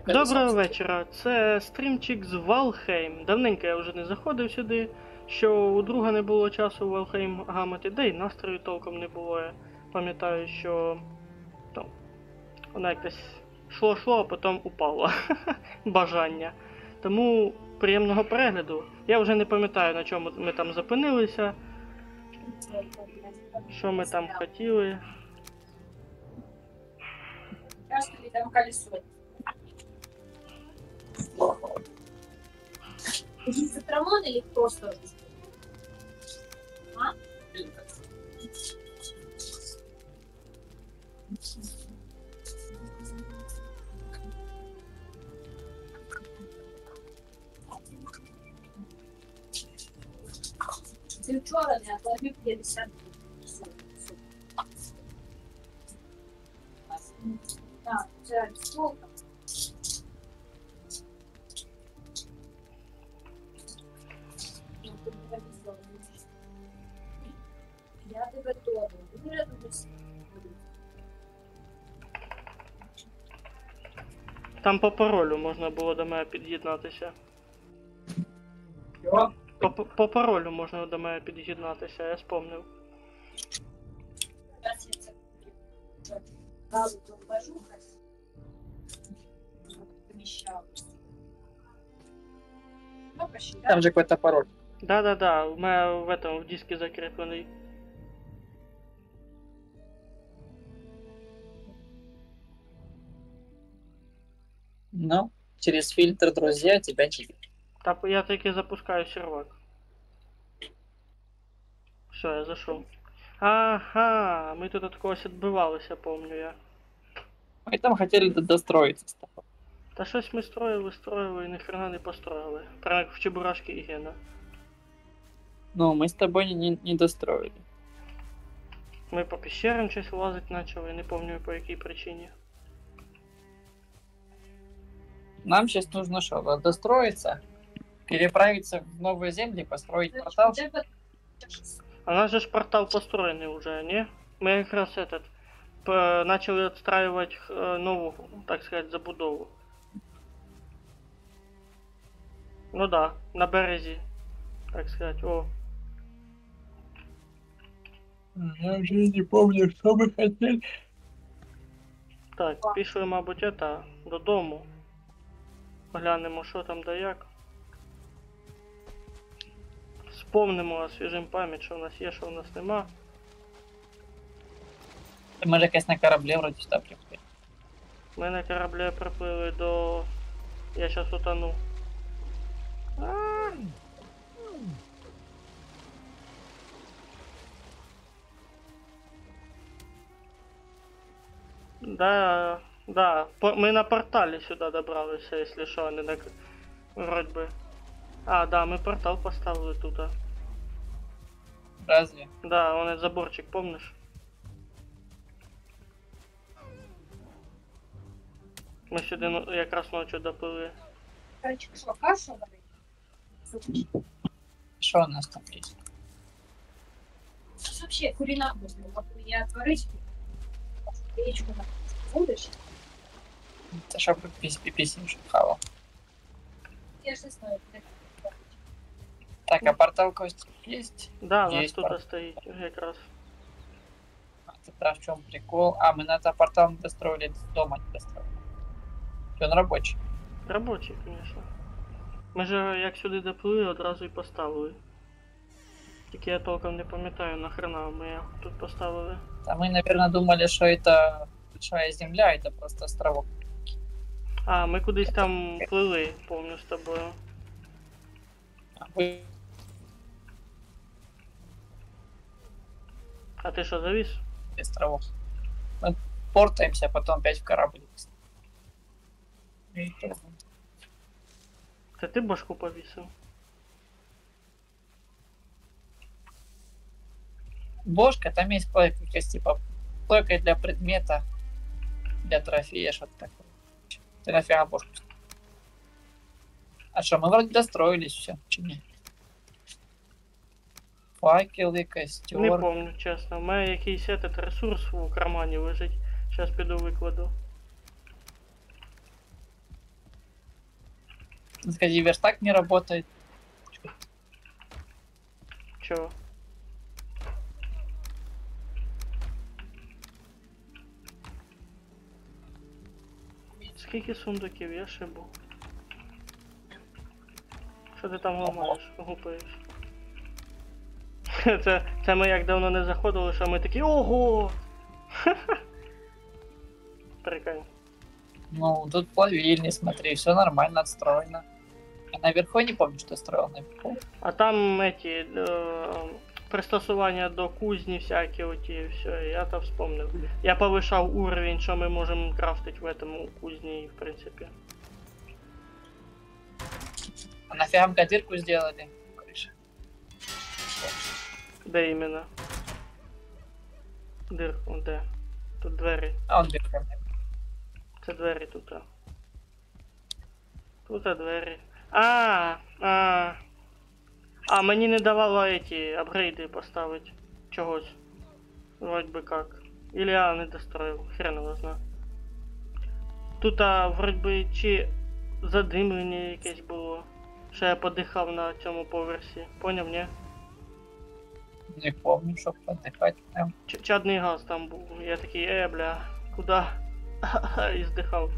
Доброго вечора. Це стрімчик з Валхейм. Давненько я вже не заходив сюди, що у друга не було часу Валхейм гамати, да й настрою толком не було. Я пам'ятаю, що там воно якось шло-шло, а потім упало бажання. Тому приємного перегляду. Я вже не пам'ятаю, на чому ми там зупинилися, що ми там хотіли. Сейчас передам колесо. Цитрамон или просто? Ти вчора не оплатив 50 Так, це сколько? Я тебе тоже. Дуже дуже сильно. Там по паролю можна було до мене під'єднатися. Що? По, по паролю можна до мене під'єднатися, я спомнив. Зараз я це зразу покажу. Поміщалось. Ну, посчитай. Там же какой-то пароль. Да-да-да, у мене в этом в диске закріплений. Ну, через фильтр друзья тебя не видят. Та я таки запускаю сервак. Все, я зайшов. Ага, ми тут от когось відбивалися, помню я. Мы там хотели до- достроиться с тобой. Та щось ми строїли, строїли і ніхрена не построїли. Прямо як в Чебурашки і Гена. Ну, мы с тобой не, не достроили. Ми по пещерам щось лазить почали, не пам'ятаю по якій причині. Нам сейчас нужно что? Достроиться, переправиться в новые земли, построить портал. Де ви- А у нас же ж портал построєний уже, не? Ми якраз этот п- начали відстраювати е, нову, так сказати, забудову. Ну да, на березі, так сказати, о. Я уже не помню, что мы хотели. Так, пішли, мабуть, это, додому. Глянемо, що там да як. Спомнимо, освіжимо пам'ять, що в нас є, що в нас нема. Мы же, якось на корабле вроде сюда приплыли. Ми на кораблі приплили до. Я щас утону. А! Да, да. По- Ми на порталі сюди добралися, якщо що, а не на. к- Вроді би. А, да, ми портал поставили тут. а. Разве? Да, вон этот заборчик, помнишь? Ми сюди ну, якраз ночі доплили. Короче, що, кашу варить? Супчик. Что у нас там есть? Тут вообще курина можно. Вот я отварить. Яичко на будешь? Это чтобы пись пиписим хавал. Я же не знаю. как это Так, а портал Костик есть? Да, у нас Есть тут портал. стоїть якраз. А, тогда в чем прикол? А, мы на это портал не достроили, дома не достроили. Он рабочий. Робочий, звісно. Ми ж як сюди доплили, одразу і поставили. Тільки я толком не пам'ятаю, нахрена ми його тут поставили. А мы, наверное, думали, что это большая земля, это просто островок. А, ми кудись там плили, помню з тобою. А ти що завіс? островок. Мы портаемся, а потом опять в корабль. И то. Це ти башку повісив? Бошка, там есть плойка, типа плойка для предмета, для трофея, что-то такое. Ты нафига бошку? А что, мы вроде достроились все, не? Факели, костер. Не помню, чесно. У мене якийсь этот ресурс у кармані лежить. Зараз піду викладу. Скажи, верстак не работает. Чого? Скільки сундуків я ще був? Що ти там ламаєш, гупаєш? Це, це ми як давно не заходили, що ми такі ого! Прикольно. Ну, тут плавильни, смотри, все нормально отстроено. А наверху я не помню, что я строил наверху. А там эти е, пристосування до кузні всякі оті, все, я то вспомнив. Я повишав уровень, що ми можемо крафтити в этом кузні, в принципі. А нафига мы дырку сделали? Крыша. Де іменно? Дирку, де? Тут двері. А он дырка. Це двері тут. а. Тут а двері. А, а. А, мені не давало эти апгрейди поставити. Чогось. Вроде би как. Или я не достроїв, хрен його зна. Тут, а, вроде би, чи задимлення якесь було. Що я подихав на цьому поверсі. Поняв, ні? Не помню, чтоб отдыхать прям. Ч- чадний газ там був. Я такий, е, бля, куда? І здихав.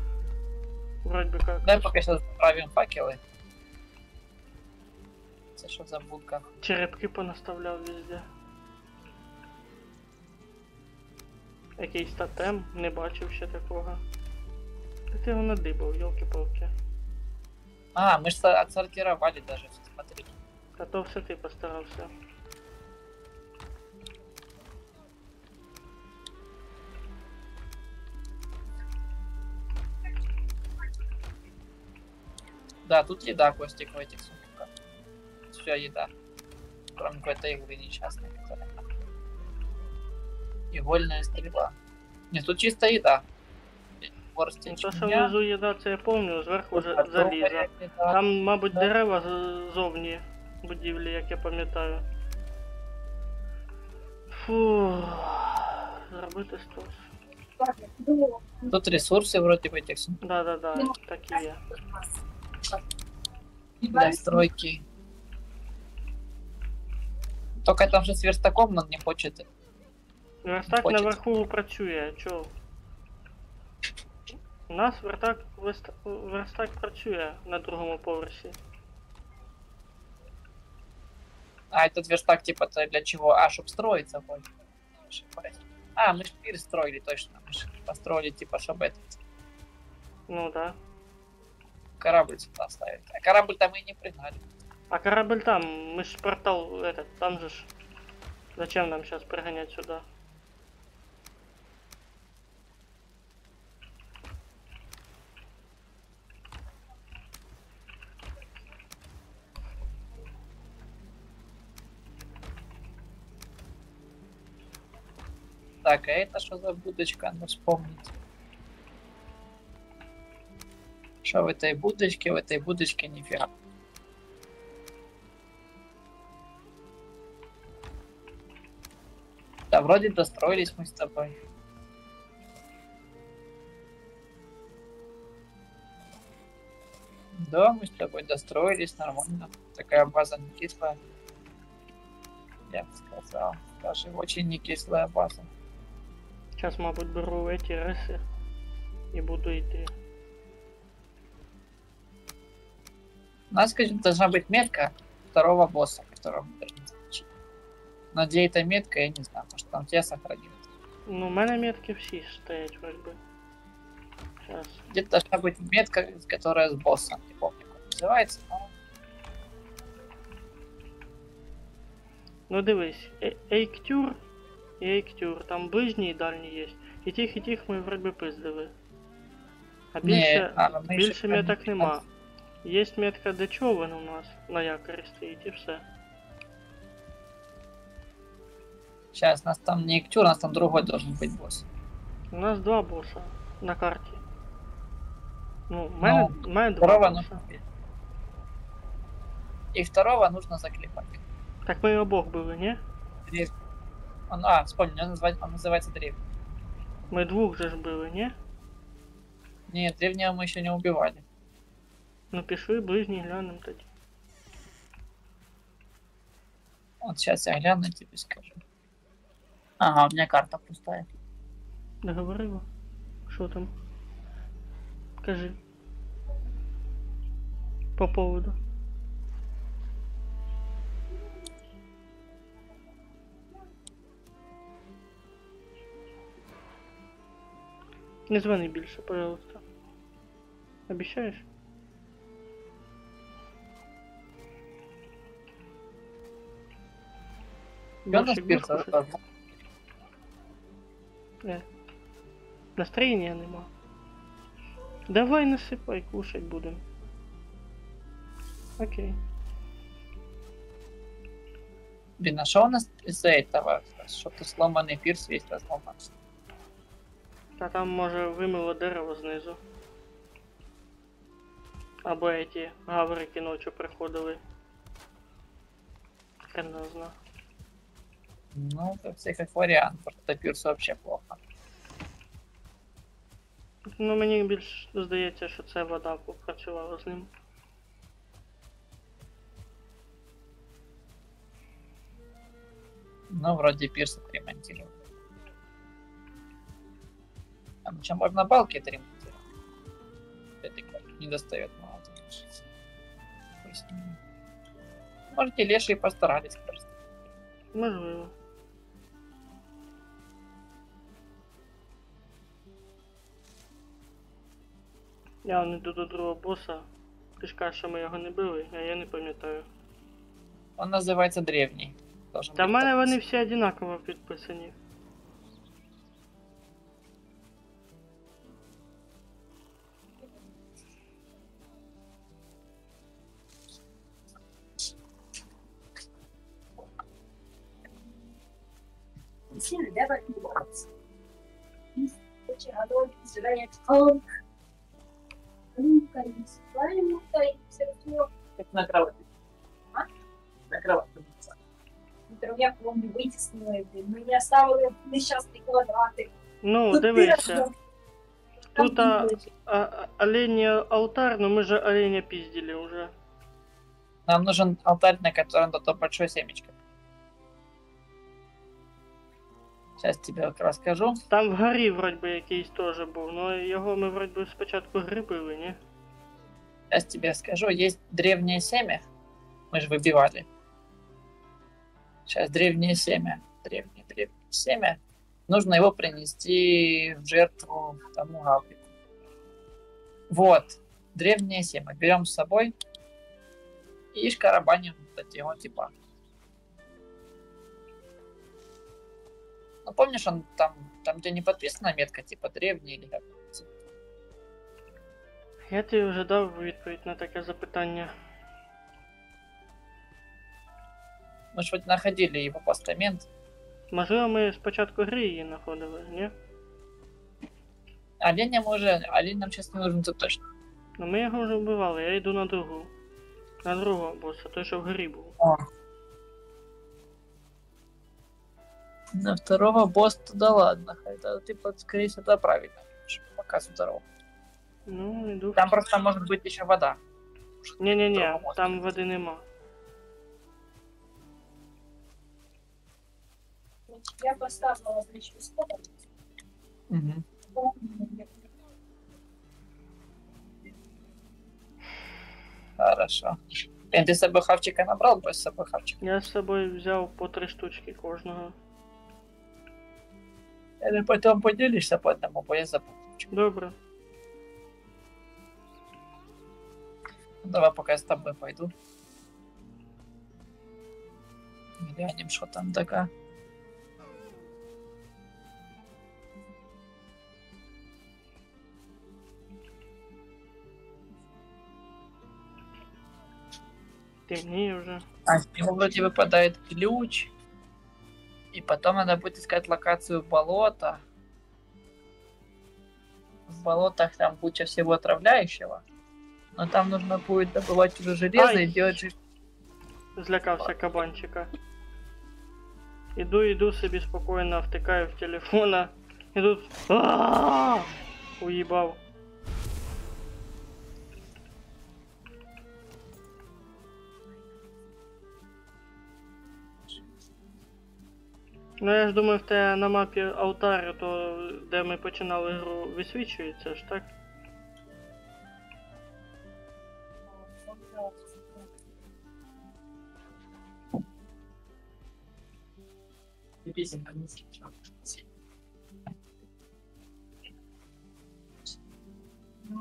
Вроде би как. Дай пока сейчас заправим факелы. Это что за будка? Черепки понаставляв везде. Якийсь тотем, не бачив ще такого. Та ти його надибав, йолки-палки. А, мы же отсортировали даже, смотри. Та то все ти постарався. Да, тут еда, Костик, в этих сундуках Все, еда. Кроме какой-то иглы несчастной, которая... Игольная стрела. Нет, тут чисто еда. Горсть Ну то, що ячменя, внизу їда, це я пам'ятаю, зверху вже готовая заліза. еда. Там, мабуть, Да. дерева з- зовні будівлі, як я пам'ятаю. Фу. Зробити стос. Так, ну, Тут ресурсы вроде в этих сундуках. Да-да-да, так і є. Для стройки. Только там же с верстаком он не хочет. Верстак Хочеться. наверху працює, чо? У нас вертак, вест- верстак працює на другому поверсі. А этот верстак типа то для чего? А, чтобы строиться больше. Ошибаюсь. А, мы ж пир строили точно. Мы ж построили типа, чтобы этот Ну да. корабль сюда ставить. А корабль там и не пригнали. А корабль там, мы ж портал этот, там же ж. Зачем нам сейчас пригонять сюда? Так, а это что за будочка? Надо вспомнить. Что в этой будочке? В этой будочке нифига. Вроде достроились мы с тобой. Да, мы с тобой достроились нормально. Такая база не кислая. Я бы сказал. Даже очень не кислая база. Сейчас, мабуть, беру эти риси і буду йти. У нас, скажем, должна быть метка второго босса, которого мы должны защитить. Но где эта метка, я не знаю. Может, там тебя сохранилось. Ну, у мене метки всі стоять, вроде би. Сейчас. Где-то должна быть метка, которая с боссом. Не помню, как называется, но Ну дивись, Е- Ейктюр і Ейктюр, там ближні і дальні є. І тих, і тих ми вроде би пиздили. А Ні, більше, а, ми ще більше прям меток не нема. Є метка, де човен у нас на якорі стоїть і все. сейчас у нас там не Иктюр, у нас там другой должен быть босс. У нас два боса на карті. Ну, в мене, в мене два Второго боса. нужно убить. И второго нужно заклепать. Так ми обох били, ні? Древ- Он, а, вспомнил, он, называется, он называется древ. Ми двох же ж били, ні? Нет, древнего мы еще не убивали. Ну пішли ближній глянемо тоді. Вот сейчас я гляну и тебе скажу. Ага, у меня карта пустая. Договорила? Що там? Кажи. По поводу. Не звони більше, пожалуйста. Обіцяєш? Я на Борщик будеш спирт кушать? возьму. Е. Настроєння нема. Давай насипай, кушать будем. Окей. Блин, а что у нас из-за этого? Что-то сломанный пирс весь разломался. Та там може вимило дерево знизу. Або эти гаврики ночі приходили. Хрен не зна. Ну, это все как вариант, просто пирс вообще плохо. Ну мені більш здається, що це вода попрацювала з ним. Ну, вроде пирс отремонтировал. Там еще можно балки отремонтировать. Это как не достает мало. Поясню. Может, и лешие постарались просто. Можливо. Я не йду до другого боса. Ти ж кажеш, що ми його не били, а я не пам'ятаю. Он называется древний. Должен Та в быть мене так. вони всі одинаково підписані. Сильно never was. Эти годовки называют Халк. Рукаемся, рукаемся, все. Как на кровати. А? На кровати. Которую я помню вытеснила, блин. Меня оставили несчастный квадратик. Ну, Тут дивися. Тут, Там а, а, а- оленя алтарь, но мы же оленя пиздили уже. Нам нужен алтарь, на котором то большое семечко. Сейчас тебе расскажу. Там вгорі вроді би якийсь теж був, но його ми вроді би спочатку грибили, ні? Сейчас тебе скажу. Есть древнее семя. Мы же выбивали. Сейчас древнее семя. Древнее, древнее семя. Нужно его принести в жертву тому гаврику. Вот. Древнее семя. Берем с собой и шкарабаним вот эти вот типа. Ну помнишь, он там, там где не подписана метка, типа древний или как? Я тобі вже дав відповідь на таке запитання. Мы же вроде находили его постамент. Можливо, ми спочатку гри її знаходили, ні? Оленя мы уже, олень нам сейчас не нужен, это точно. Ну ми його вже вбивали, я йду на другу. На другого боса, той, що вгорі був. На второго босса, да ладно, это ты, под- скорее всего, это правильно. Пока с второго. Ну, йду. Там просто может быть еще вода. Ні-ні-ні, второго боса. там води нема. Я поставила, значит, сколько? Мгм. Хорошо. Блин, ты с собой хавчика набрал, брось с собой хавчик. Я з собою взяв по три штучки кожного. Или потом поделишься по одному, бо я забыл. Добре. Ну, давай пока я с тобой пойду. Глянем, что там такая. Темніє вже. А, с него вроде выпадает ключ. И потом надо будет искать локацию болота. В болотах там куча всего отравляющего. Но там нужно будет добывать уже железо Ай. и делать жи- Злякався кабанчика. Іду, іду собі спокійно, втикаю в телефона. І тут. ааа Уїбав. Ну я ж думаю, в те на мапі алтар, то де ми починали гру, висвічується ж, так? Песенка низкий. Да.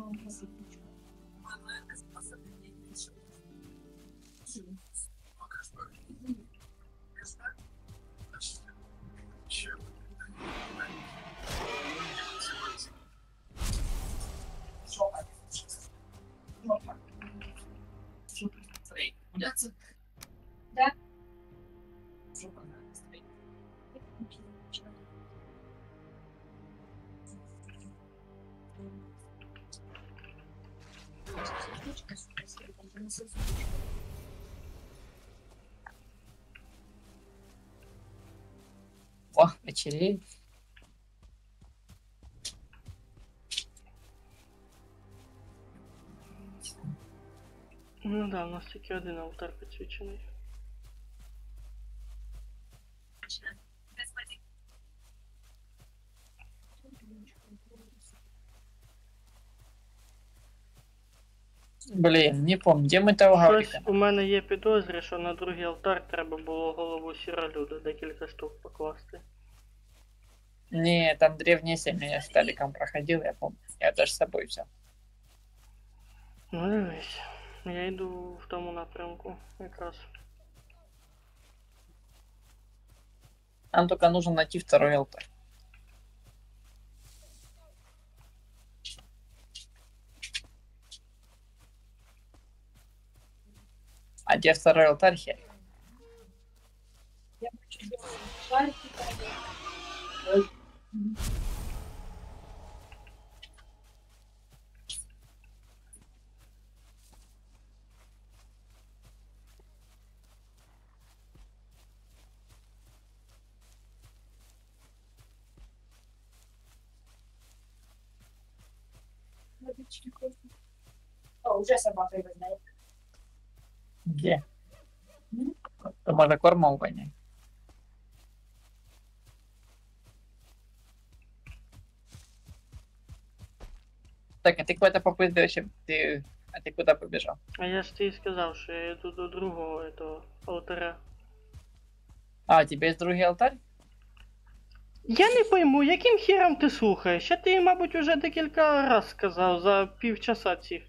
О, вечереет. Ну да, у нас тільки один алтар підсвічений. Блин, не помню, где мы того Щось говорили. у мене є підозри, що на другий алтар треба було голову сіролюда декілька штук покласти. Не, там древние семьи, я с Таликом проходил, я помню. Я даже с собой взял. Ну я йду в тому напрямку якраз. Нам только нужно найти второй алтарь. А где второй алтарь, хер? Я хочу делать. О, уже собака его знает. Где? То можно кормом гонять. Так, а ты куда-то попытался вообще? Ты... А ты куда побежал? А я ж тобі сказав, що я йду до другого этого, алтаря. А, у тебя есть другий алтарь? Я не пойму, яким хером ти слухаєш? Я тобі, мабуть, уже декілька раз сказав за півчаса цих.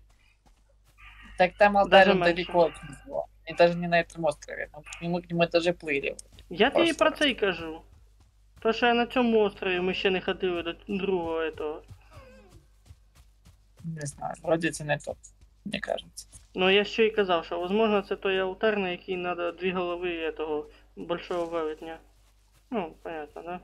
Так там алтарь Даже он меньше. далеко от него. И даже не на этом острове. Мы к нему, к нему даже плыли. Я тобі Просто. про це й кажу. То, що я на цьому острові ми ще не ходили до другого этого. Не знаю, вроде это не тот, мне кажется. Ну я ще й казав, що возможно це той алтар, на який треба дві голови этого большого велетня. Ну, понятно, да?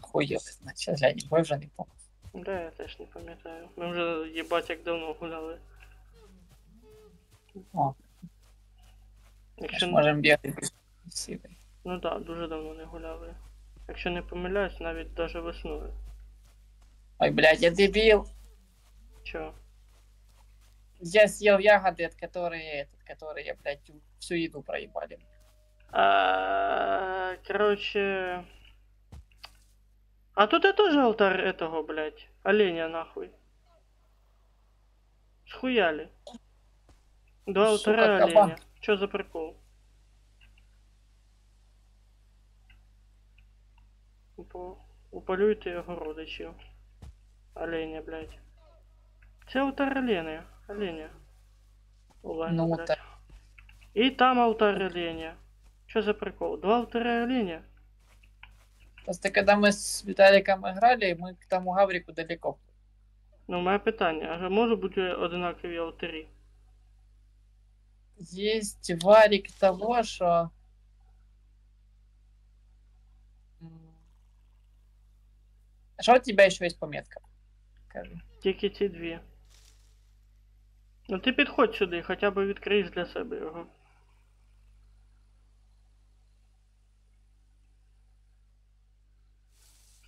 Хуёвый, значит, сейчас глянем, бой уже не помню. Да, я теж не пам'ятаю. Ми вже їбать як давно гуляли. О, Якщо... можем бегать без силы. Ну так, да, дуже давно не гуляли. Якщо не помиляюсь, навіть даже весною. Ой, блядь, я дебил. Чо? Я съел ягоды, от которые, этот, которые, блядь, всю еду проебали. А, короче... А тут и тоже алтарь этого, блядь, оленя нахуй. Схуяли. Два алтаря кабан. оленя. Чё за прикол? Упалюйте його родичів. Оленя, блядь. Це алтар оленя. Оленя. Оленя, Ну, блядь. так. І там алтарь оленя. Що за прикол? Два алтаря оленя? Просто когда мы с Виталиком играли, мы к тому Гаврику далеко. Ну, у мене питання, а може бути одинакові алтарі? Есть варик того, что... М. А Что у тебя еще есть по меткам? Скажи. Тільки ці дві. Ну ти підходь сюди, хоча б відкриєш для себе його.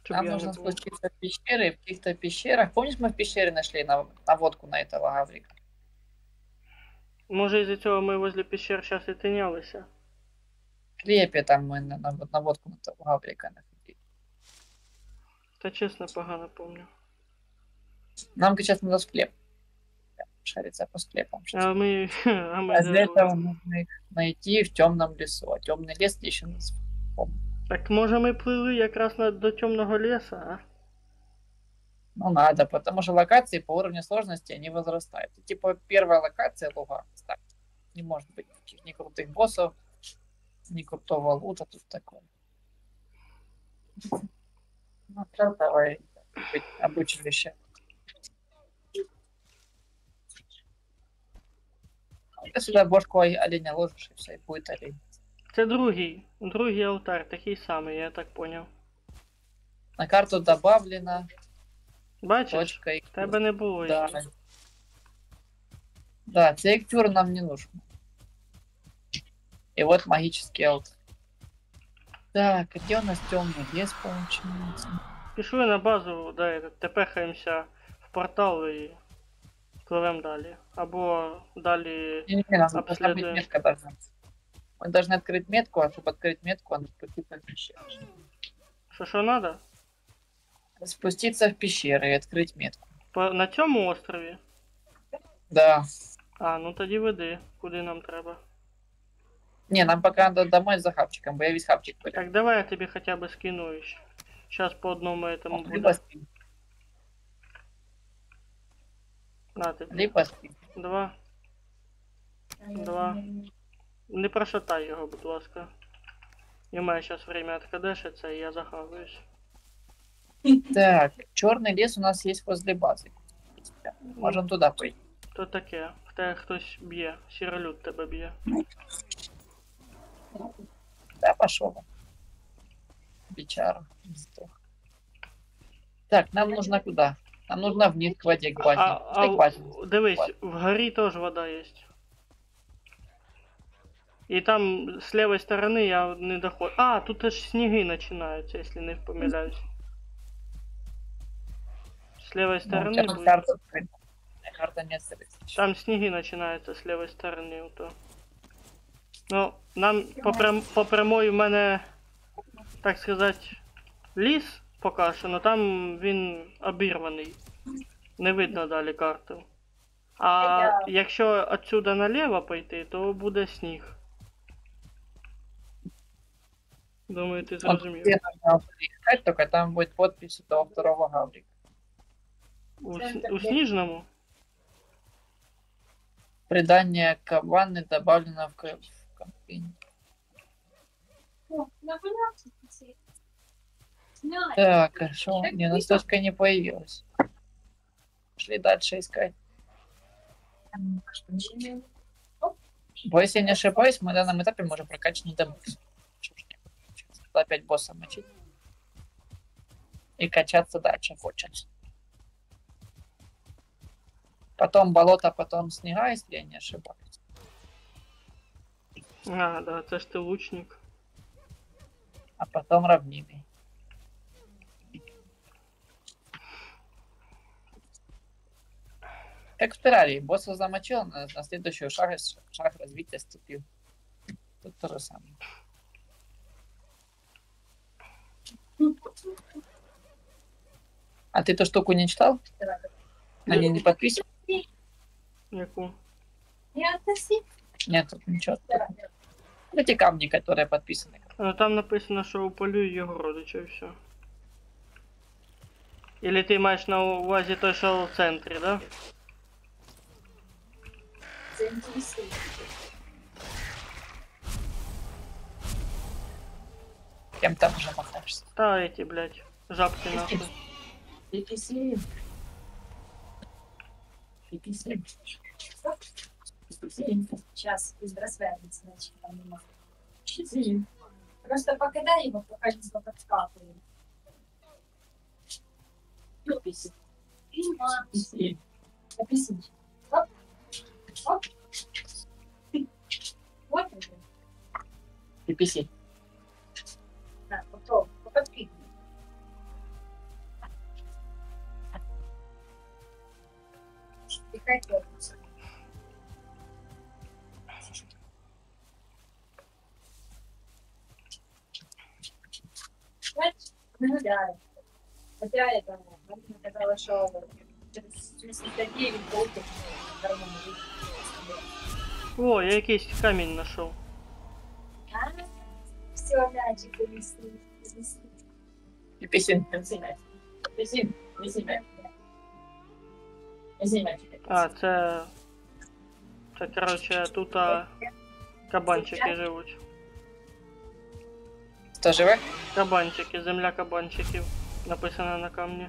Щоб Нам я не нужно був. спуститься в пещеры, и в каких-то пещерах. Помнишь, мы в пещере нашли нав- наводку на этого Гаврика? Може із-за цього ми возле пещер зараз і тинялися. склепе, там мы на, на, наводку на того Гаврика находили. Та чесно, погано помню. Нам сейчас надо склеп. Шариться по склепам. щас. А ми. А ми А для этого нужно их найти в темном лесу. А темный лес еще нас Так може ми плили якраз на, до темного леса, а? Ну, надо, потому что локации по уровню сложности, они возрастают. И, типа, первая локация луга, так, не может быть никаких ни крутых боссов, ни крутого лута тут такое. Ну, давай обучилище. Ты сюда бошку о- оленя ложишь, и все, и будет олень. Це другий. Другий алтар, такий самий, я так поняв. На карту добавлена Бачиш? точка и В тебе не було Да. її. Да, целектюр нам не нужен. И вот магический аут. Так, где у нас темный лес получается? Пішли на базу, де тепехаємося в портал і пливемо далі. Або далі. Не, не, не, должна быть Обследуем. метка должна. быть. Мы должны открыть метку, а чтобы открыть метку, надо спуститься в пещеру. Що що надо? Спуститься в пещеру и открыть метку. По... На цьому острові? Да. А, ну тоді веди, куди нам треба. Не, нам пока надо домой за хавчиком, бо я весь хавчик потерял. Так, давай я тобі хоча б скину. Зараз по одному этому Либо буде. спим, На тобі. либо спим. Два. Два. Не прошатай його, будь ласка. І в мене зараз время откадешиться, і я захаваюсь. Так, черный лес у нас есть возле базы. Можем туда пойти. То таке. В тебе хтось б'є, сіролюд тебе б'є. Да, пошел. Бичара. Сдох. Так, нам нужно куда? Нам нужно вниз к воде, к базе. А, Пошли к а базе. в- дивись, вгорі теж вода є. І там з лівої сторони я не доходжу. А, тут аж сніги починаються, якщо не помиляюсь. З лівої Ну, у сторони тебя буде. карта открыта. Карта не открыта. Там сніги починаються з лівої сторони. Ото. Ну, нам по, прям, по прямой в мене, так сказати, ліс поки що, але там він обірваний. Не видно далі карту. А Я- якщо отсюда наліво пойти, то буде сніг. Думаю, ти Вот зрозумів. где нужно искать, только там будет подпись этого второго гаврика. У, с- у сніжному? Придание кабаны добавлено в, ка- в компанию. Так, хорошо. Не, ну точка не появилась. Пошли дальше искать. Бо если я не ошибаюсь, мы на данном этапе можем прокачать не до. Что опять босса мочить. И качаться дальше хочется. Потом болото, потом снега, если я не ошибаюсь. А, да, ж ти лучник. А потом равнины. Как в террарии. Босса замочил, на, на следующий шаг, шаг развития ступил. Тут то же самое. А ты эту штуку не читал? Они не подписаны? Яку? Не относи. Нет, тут ничего. Эти камни, которые подписаны. Ну, там написано, що уполюй його родича і все. Или ти маєш на увазі той, що в центрі, да? Заинтересуй. Кем там уже махаешься? Та эти, блядь, жабки нахуй. PPC. PPC. Сейчас пусть развяжется, значит, там нема. Просто покидай его, пока не. PPC. Пима. PPC. Написано. Оп. Оп. Вот он. Приписи. Да, потом. Поподпись. Ну да. Хотя это, она сказала, что через 59 полки нормально. О, я якийсь камінь знайшов. А, все, мячик принесли. принесли. Пиписин, неси мяч. Пиписин, неси мяч. Неси мяч. А, це. Це, коротше, тут а, кабанчики живуть. Хто живе? Кабанчики, земля кабанчиків. Написано на камні.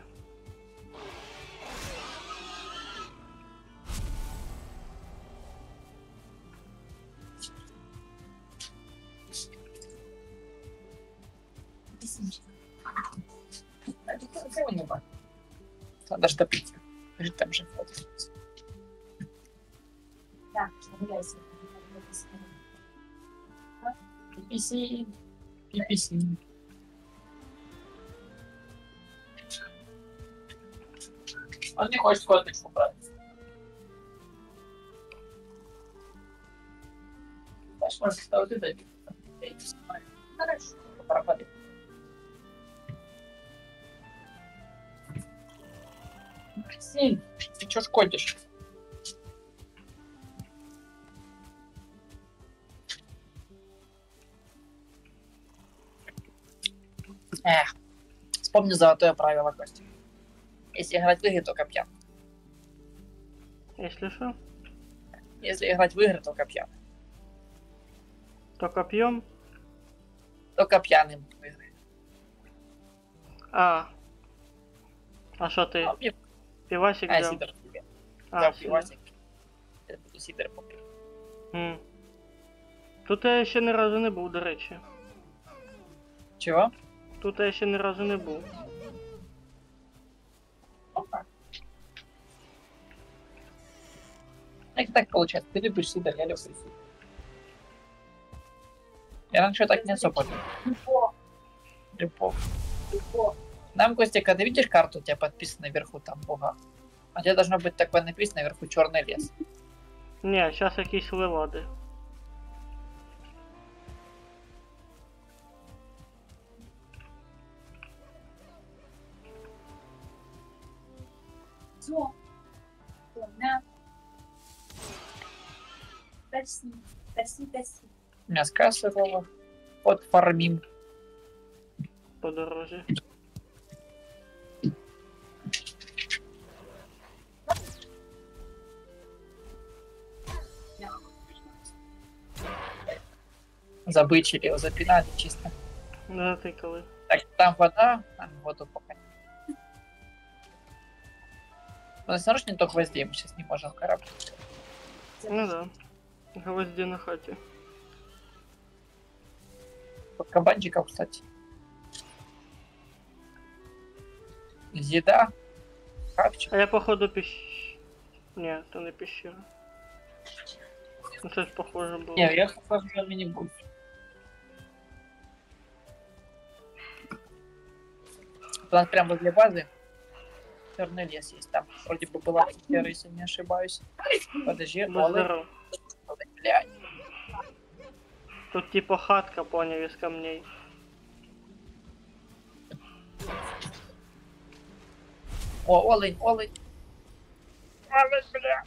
Тут никого не было. Надо ж допить. Жить там же. Да, гуляйся. Пиписин. Пиписин. Он не хочет косточку брать. Знаешь, может, что ты дадишь? Хорошо. Пропади. Максим, ты чё шкодишь? Эх, вспомни золотое правило, Костя. Если играть в игры, то копья. Якщо що, Если играть в игры, то копья. то коп'єм. Только пьяным в игры. А. А що ти? А, мне- Півасик а, взяв? сидор тебе. А, Взял сидор. пивасик. Я буду сидор попить. М. Тут я ще ні разу не був, до речі. Чего? Тут я ще ні разу не був. Опа. Как так получается? Ты любишь сидор, я люблю сидор. Я раньше так не особо любил. Легко, Любовь. Нам, Костя, когда видишь карту, у тебя подписано наверху там Бога. А у тебя должно быть такое написано наверху черный лес. Ні, зараз якісь левади. Все. Все, на. Таси, таси, таси. Мяска сырого. Подфармим. по Забычили его, запинали чисто. Затикали. Так, там вода, там воду пока. У нас наружу не только гвоздей, мы сейчас не можем корабль. Ну да. Гвозді на хаті. Под кабанчиков, кстати. Еда. Хавчик. А я походу піщ... Ні, то не піщера. Ну це ж похоже було. Не, я похож на мини-бус. Нас прям возле базы черный лес есть. Там вроде бы была пещера, если не ошибаюсь. Подожди, здоров. Блядь. Тут типа хатка, поняв, із камней. О, олень, олень. Олень, бля.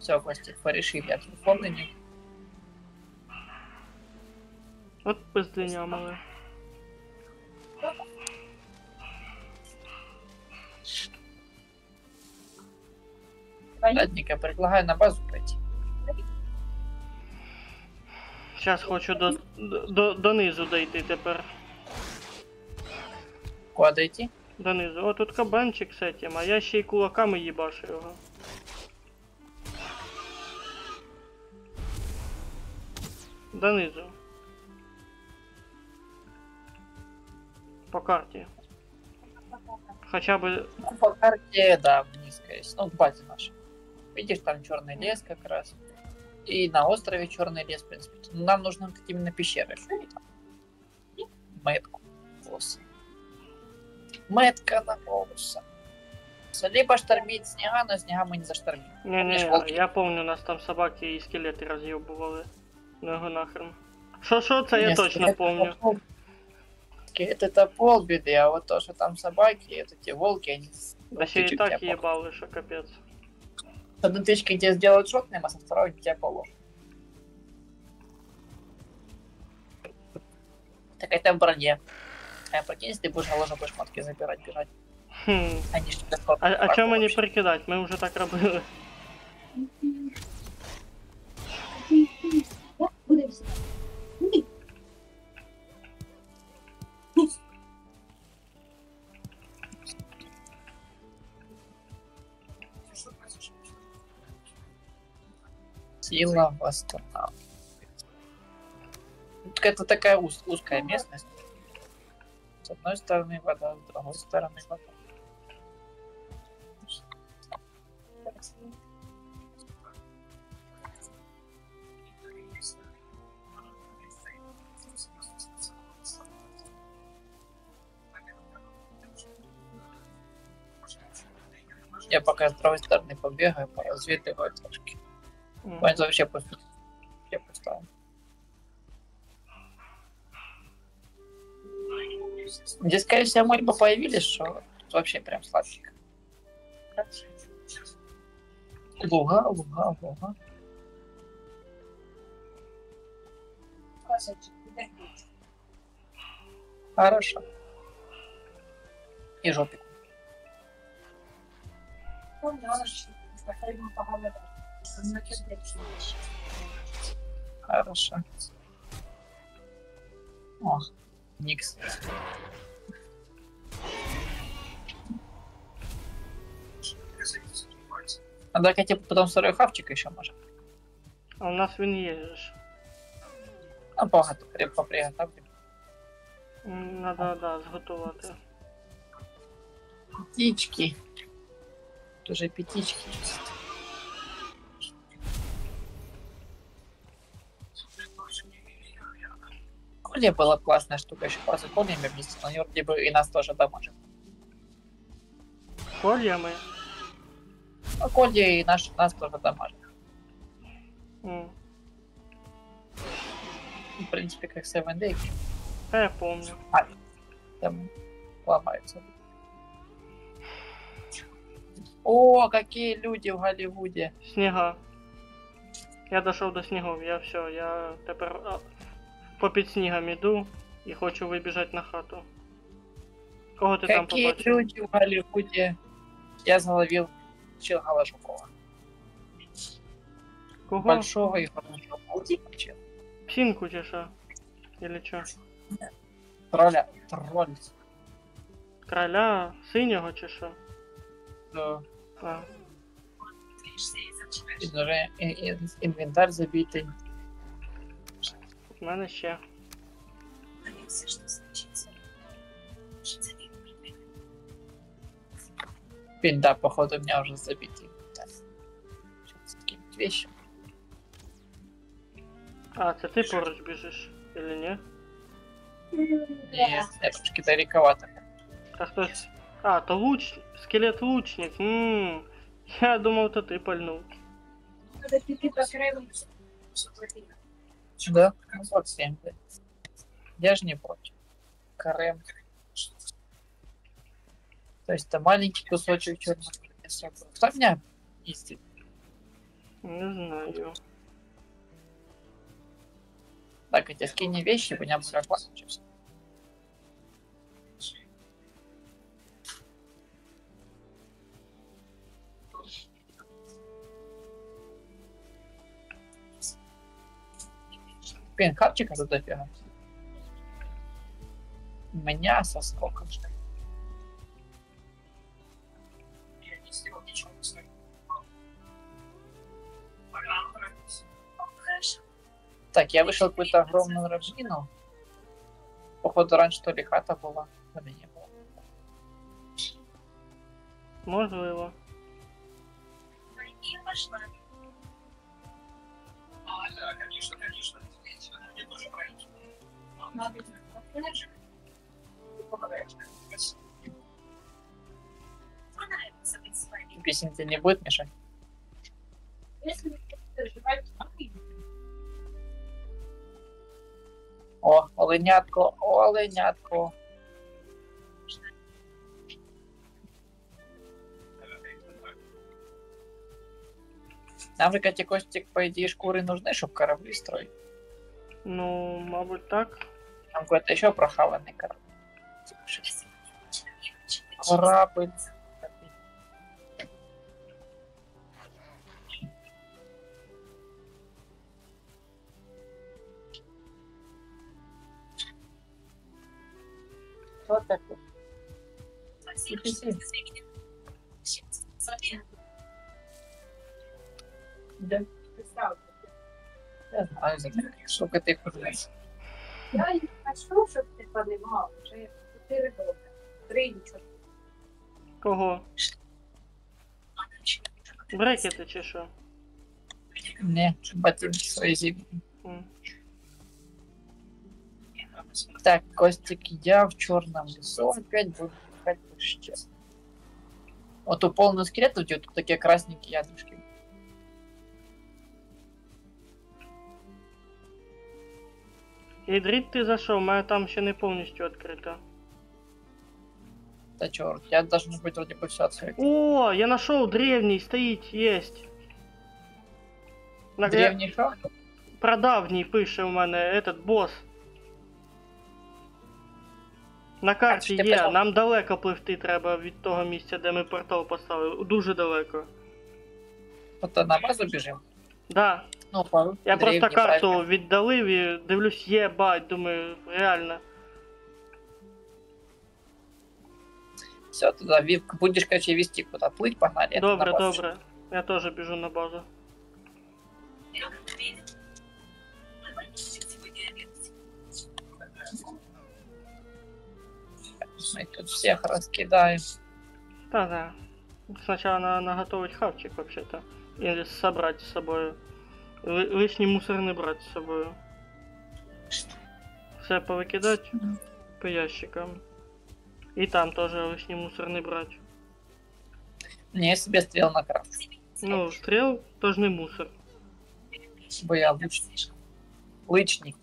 Все, Костя, порешили от выполнения. От пиздиня мале. Ладненько, предлагаю на базу пойти. Зараз хочу до, до, донизу дойти тепер. Куда дойти? Донизу. О, тут кабанчик з этим, а я ще й кулаками їбашу його. Донизу. По карті. Хоча б. Ну, по карте, да, вниз, скорее всего. Ну, в базе нашей. Видишь, там черный лес как раз. И на острове черный лес, в принципе. Но нам нужно вот именно пещеры. Метку. Волосы. Метка на волосы. вопросы. Либо штормить снега, но снега мы не заштормим. Ні, Помниш, ні, волки? я помню, нас там собаки і скелети роз'єбували. Ну його нахрен. Що що, це я Не, точно скелет помню. это пол- Скелет это полбеды, а вот то, что там собаки, это те волки, они с Да ще і тычек так тебя похуй. їбали, що капець. С одной тычки тебе сделают шотным, а со второй тебя положат. Так это в броне. А прикинь, если ты будешь наложенные шмотки забирать, бежать. Хм. Они же А, а чого мені прикидати? Ми вже так робили. Сила восстанавливает. Это такая уз- узкая местность. С одной стороны вода, с другой стороны вода. Я пока с другой стороны побегаю, поразведываю трошки. Вань вообще пусто. Я пустал. Где, скорее всего, мы либо появились, что тут вообще прям сладенько. Луга, луга, луга. Хорошо. И жопик. Помню, он же Хорошо. О, Никс. А так я тебе потом второй хавчик еще может. А у нас він є ж. А багато при- поприготовлю. Надо, да, зготувати. Птички. Тоже пятички. Коля была классная штука, еще по законами вместе, но они вроде бы и нас тоже дамажит. Кольями. Ну, Коля и наш, нас тоже дамажит. М. Ну, В принципе, как Seven Day, Та я помню. там ломаются. О, какие люди в Голливуде. Сніга. Я дійшов до снігов, я все, я тепер а, попід снігом іду і хочу вибіжати на хату. Кого ти там Какие побачив? люди в Голливуде. Я заловил чел Голожукова. Кого? Большого и Голожукова. Чел. Псинку чи що? Или що? Тролля. Тролль. Короля синього чи що? Да. А, инвентарь забитый. в мене ще. Пинда, походу, у меня уже забитый инвентарь. Сейчас какие-нибудь вещи. А, це ти поруч біжиш, или ні? Нет, я трошки далековато. Та хтось. А, то луч... скелет лучниць. Ммм. Я думав, то ти пальнув. Надо піти по краю. Да? 7, блядь. Я же не против. Карем. То есть это маленький кусочек черного меня истит? Не знаю. Так, эти скини вещи, у меня будет классно сейчас. Блин, хапчика тут дофига. Меня со сколько? Так, я вышел какую-то огромную равнину. Походу, раньше то ли хата была, то ли не было. Можливо. Надо Песня тебе не будет мешать? О, оленятко, оленятко. Нам же, Катя Костик, по идее, шкуры нужны, чтобы корабли строить. Ну, мабуть, так. Там какой-то еще прохаванный корабль. Корабль. Кто такой? Да, представьте. я знаю, сколько ты знаешь. Я не хочу, щоб ти поднимав вже чотири роки. Три нічого. Кого? Брекети чи що? Не, свои зимние. М. Так, Костик, я в черном лесу опять буду искать еще. Вот у полных скелетов где тут такие красненькие ядрышки. Ідріт ти зайшов, у мене там ще не повністю відкрито. Да черт, я должен быть вроде бы все открыто. О, я нашел древний, стоїть, єсть. На Древний шо? Прадавній пише у мене этот бос. На карті що ти є, писав? нам далеко пливти треба від того місця, де ми портал поставили. Дуже далеко. Вот на базу бежим. Да. Ну, пару. Я древний, просто карту правильно. віддалив і дивлюсь, єбать, думаю, реально. Все, туда ви- будешь, короче, вести куда плыть, погнали. это на Добре, базу. добре. Я теж біжу на базу. Мы тут всех раскидаем. Та да. Сначала надо наготовить хавчик вообще-то. Или собрать с собой. ли- лишний мусор не брать с собой. Все повыкидать по ящикам. И там тоже лишний мусор не брать. Не, я себе стрел на крафт. Ну, стрел тоже не мусор. Бо я лучник. Лычник.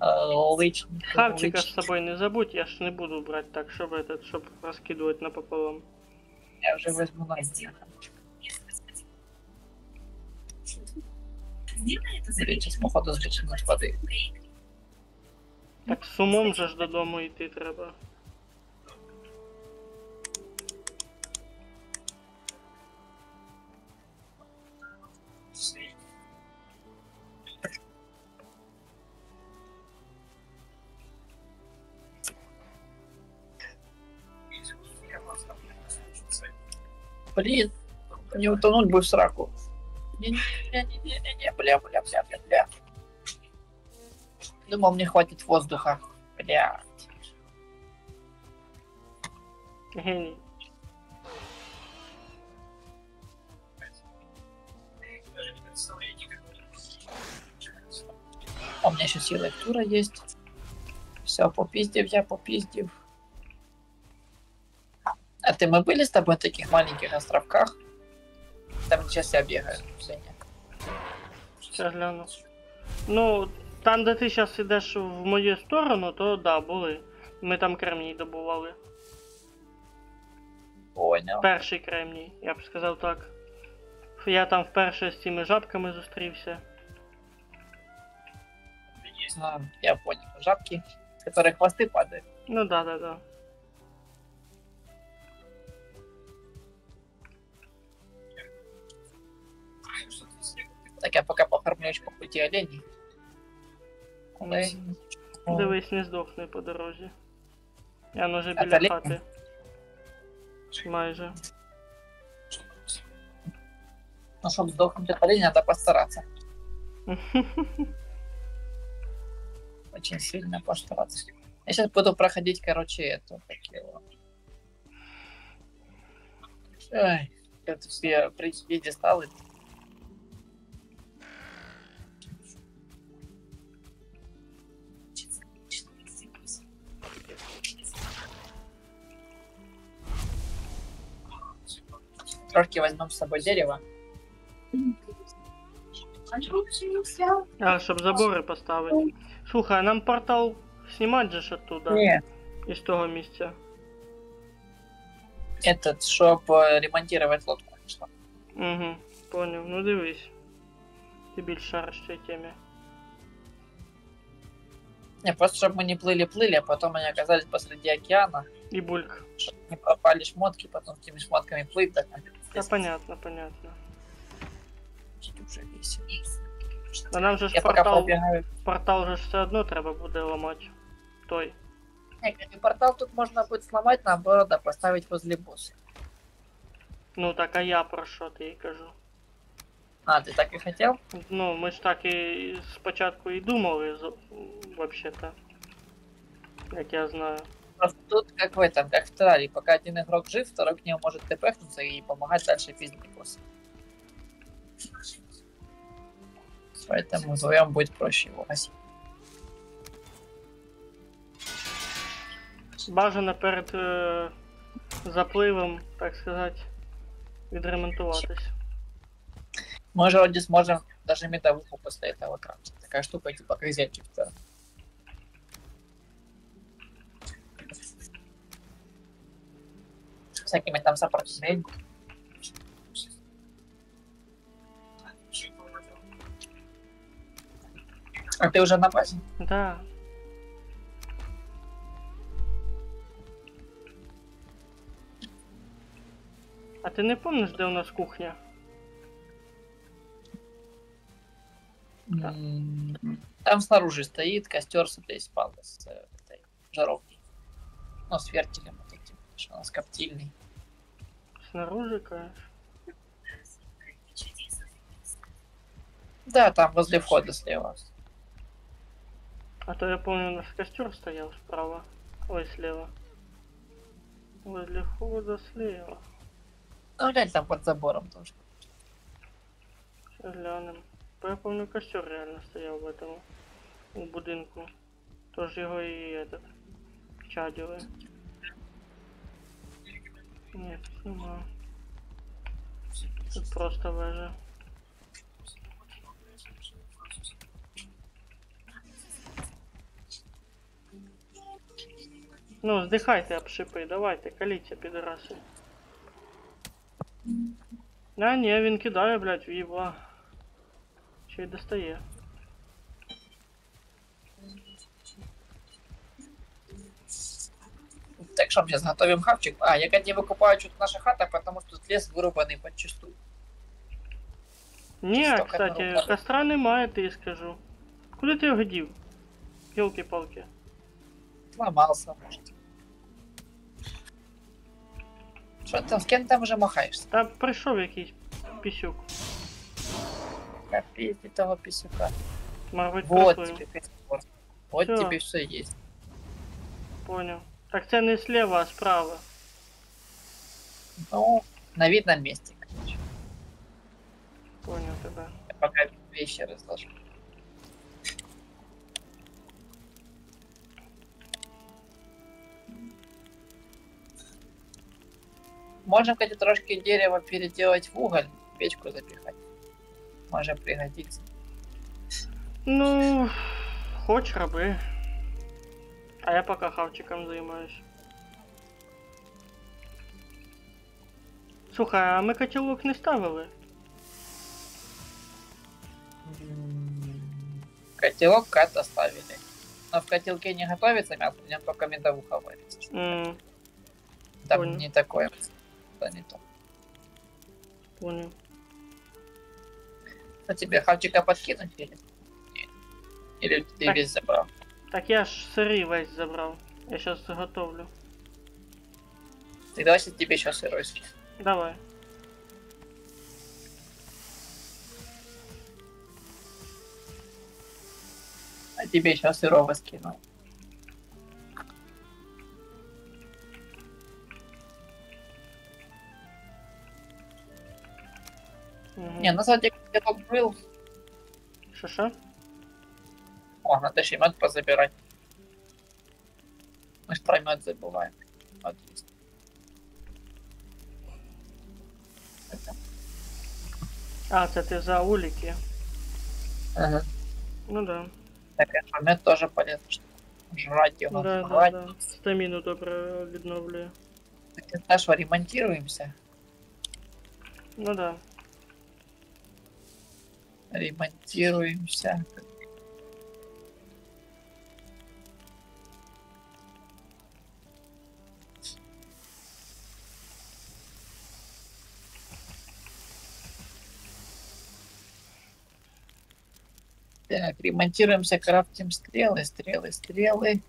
Э, Лычник. Хавчика с собой не забудь, я ж не буду брать так, чтобы этот, чтобы раскидывать напополам. Я уже возьму на Блин, сейчас походу от воды. Так з умом же ж додому йти треба. Блин, не утонуть бы в сраку. Не-не-не-не-не-не, бля, бля, бля, бля, бля. Думал, мне хватит воздуха. Бля. А У меня еще сила тура есть. Все, попиздив я, попиздив. А ты мы были с тобой на таких маленьких островках? Там сейчас я бегаю. Женя. Гляну. Ну, там, де ти зараз йдеш в мою сторону, то да, були. Ми там кремній добували. Понял. Перший кремній, я б сказав так. Я там вперше з цими жабками зустрівся. А, я понял. Жабки, которые хвосты падают. Ну да, да, да. Так я пока похормлю по пути оленей. Олень. Дивись, не здохни по дорозі. Я ну вже А біля далі? хати. Майже. Ну, чтобы сдохнуть от оленя, надо постараться. Очень сильно постараться. Я сейчас буду проходить, короче, эту, как его. Ай, это все при сталы. Трошки возьмем с собой дерево. А, щоб забори поставити. Слухай, а нам портал знімати же ж оттуда, Не, із того місця. этот, чтобы ремонтировать лодку. Что? Угу, поняв. Ну дивись. Ти більш шариш в цій темі. Не, просто чтобы мы не плыли-плыли, а потом они оказались посреди океана, І бульк. чтобы не пропали шмотки, потом с этими шмотками плыть, так Та понятно, понятно. уже весело. А нам же ж Я пока портал, побегаю. портал же ж все одно треба буде ламати. Той. Не, кстати, портал тут можно будет сломать, наоборот, а поставить возле босса. Ну так а я про що ти і кажу. А, ты так и хотел? Ну, ми ж так і спочатку і думали, з- вообще-то. Як я знаю. Просто тут, как в этом, как в Террарии, пока один игрок жив, второй к нему может тпхнуться и помогать дальше пиздить босса. Поэтому вдвоем будет проще его гасить. Бажано перед е, запливом, так сказати, відремонтуватись. Мы же вроде сможем даже медовуху после этого крафтить. Такая штука, типа как зельки в. Всякими там сопротивлениями. А ты уже на базе? Да. А ти не помниш, де у нас кухня? Там снаружи стоит костер с этой спалкой, с э, этой жаровней. Ну, с вертелем. Что У нас коптильный. Снаружи, кажеш? Да, там возле входа слева. А то я помню, у нас костер стоял справа. Ой, слева. Возле входа слева. Ну, глянь, там под забором тоже. Сейчас глянем. Я помню, костер реально стоял в этом у будинку. Тож його і этот чадили. Ні, тут нема. Тут просто вежа. Ну, здихайте обшипи, давайте, каліться, підраси. А, ні, він кидає, блядь, в'їбла. Ще й достає. Так что, сейчас готовим хавчик. А, я не выкупаю что-то наша хата, потому что тут лес вырубанный подчистую. Ні, Столько кстати, народу. костра немає, ти скажу. Куди ти його дів? Йолки-палки. Сломался, может. Что ты там, с кем там уже махаешься? Та прийшов якийсь пісюк. Капец, этого писюка. Мабуть, Вот приплив. тебе костер. Вот Всё. тебе все есть. Поняв. Так це не слева, а справа. Ну, на видном месте, короче. Поняв тебе. Я пока вещи разложу. Можно, кстати, трошки дерева переделать в уголь, в печку запихать. Может пригодится. Ну, хоч роби. А я поки хавчиком займаюсь. Слухай, а ми котілок не ставили? Котелок кат оставили. Но в котелке не готовится мясо, в нем только медовуха варится. М, Там Понял. не такое. Да не то. понял. А тебе хавчика подкинуть или? Нет. Или ты Так. весь забрал? Так я ж сирий весь забрав. Я щас заготовлю. Тогда давайте тебе еще сырой скину. Давай. А тебе еще сырого скину. Не, ну сзади котелок был. Що що? О, надо еще мед позабирать. Мы ж про мед забываем. Вот есть. А, це ти за уліки. Ага. Ну да. Так, конечно, мед тоже полезно, чтобы жрать его. Да, да, жрать. да. Стаміну добре відновлює. Ты знаешь, ремонтируемся. Ну да. Ремонтируемся. Так, ремонтируемся, крафтим стрелы, стрелы, стрелы.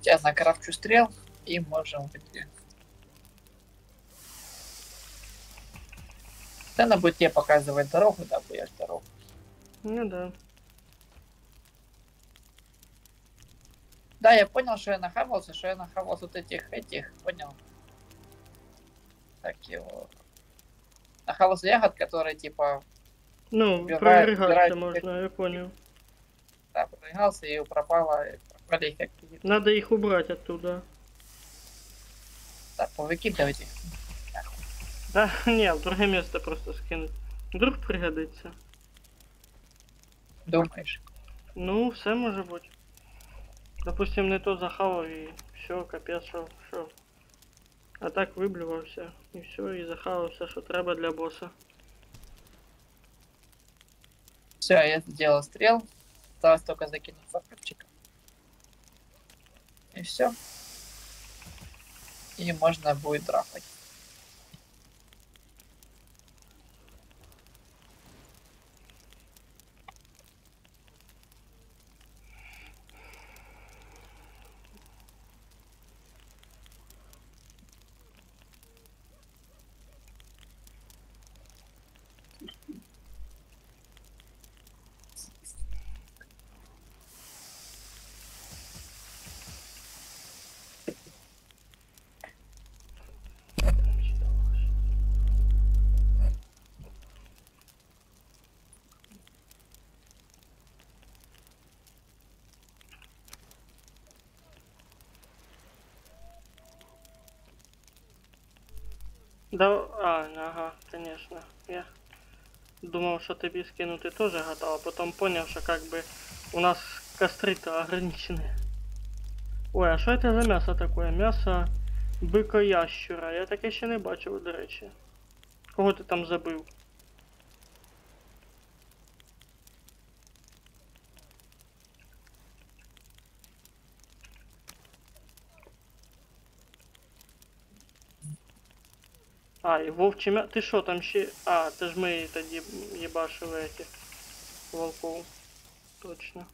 Сейчас накрафчу стрел и можем выйти. Да, она будет тебе показывать дорогу, да, будешь дорогу. Ну да. Да, я понял, что я нахавался, что я нахавался вот этих, этих, понял. Так его. Нахавался ягод, которые типа, Ну, Вбирає- проригатися вбирає- можна, я понял. да, пробегался и пропало, и пропали их какие-то. Надо їх убрати оттуда. Да, повыкидывать их. Да, ні, в друге місце просто скинуть. Вдруг пригодиться. Думаешь? Ну, все може бути. Допустим, не то захавав і все, капець, що, що. А так виблювався і все, і захавав все, що треба для боса. Все, я сделал стрел. Осталось только закинуть факторчик. И все. И можно будет драфать. Да, а, ага, конечно. Я думав, що тобі скинути теж готов, а потім поняв, що как бы у нас костры-то ограничены. Ой, а що це за м'ясо таке? М'ясо бика-ящура. Я таке ще не бачив, до речі. Кого ти там забив? А, і вовче м'я... Ти що там ще. А, це ж ми тоді їбашили этих волков. Точно.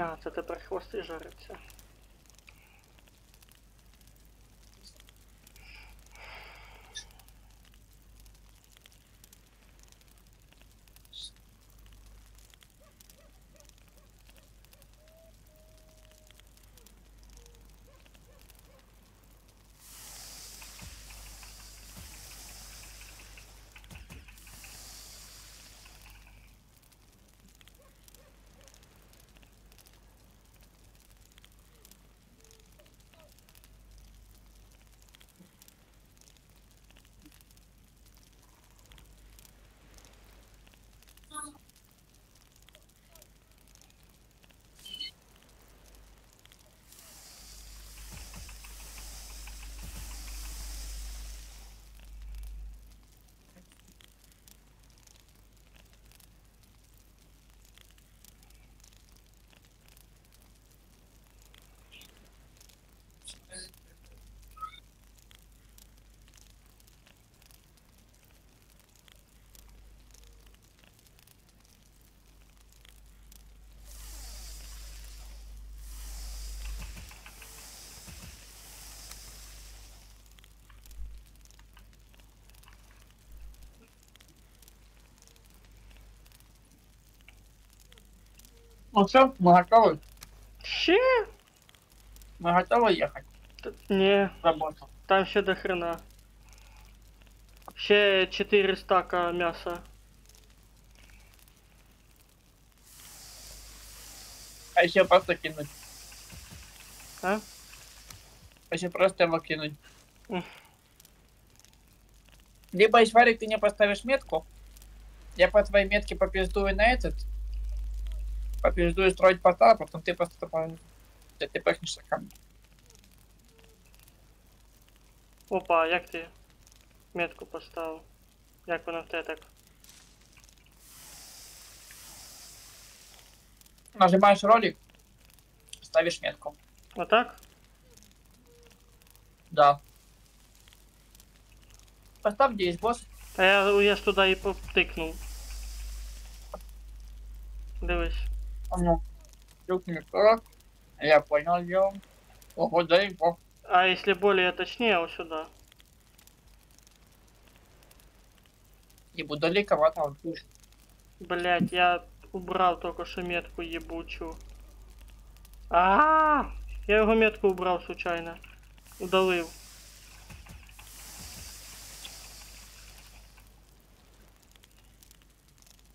А, це тепер хвости жаряться. Ну все, мы готовы. Ще? Мы готовы ехать. Т- Ні, в Работу. там ще до хрена. Ще 4 стака м'яса. А еще просто кинуть. А? А еще просто его кинуть. М. Либо, если Варик, ты не поставишь метку, я по твоей метке попиздую на этот, попиздую строить портал, а потом ты просто тупо- ты, ты пахнешься ко мне. Опа, як ти метку поставив? Як вона в тебе так? Нажимаешь ролик, ставишь метку. Отак? Да. Поставь, где есть босс. А я, я ж туди і потикнув. Дивись. А ну, люк не так. Я понял, я. Ого, да его. А если более точнее, вот сюда. Не буду далековато, вот будешь. Блять, я убрал только что метку ебучу. А, я його метку убрав случайно. Удалив.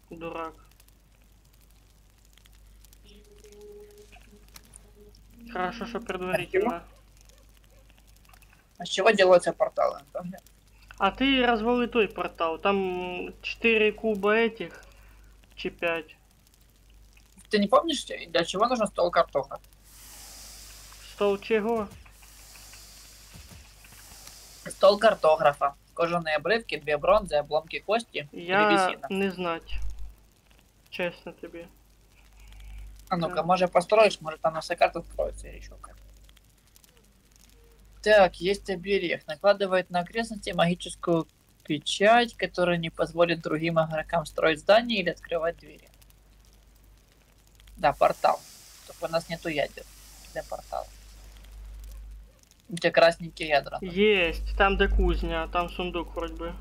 Дурак. Хорошо, что предварительно. А с чего делаются порталы? А ты развали той портал. Там 4 куба этих. Чи 5. Ты не помнишь, для чего нужен стол картоха? Стол чего? Стол картографа. Кожаные обрывки, две бронзы, обломки кости, Я не знать. Чесно тобі. А ну-ка, Да. может построишь, может там на все карты откроется или еще как. Так, есть оберег. Накладывает на окрестности магическую печать, которая не позволит другим игрокам строить здания или открывать двери. Да, портал. Только у нас нету ядер для портала. Где красненькие ядра. Єсть, там де кузня, там сундук вроді би.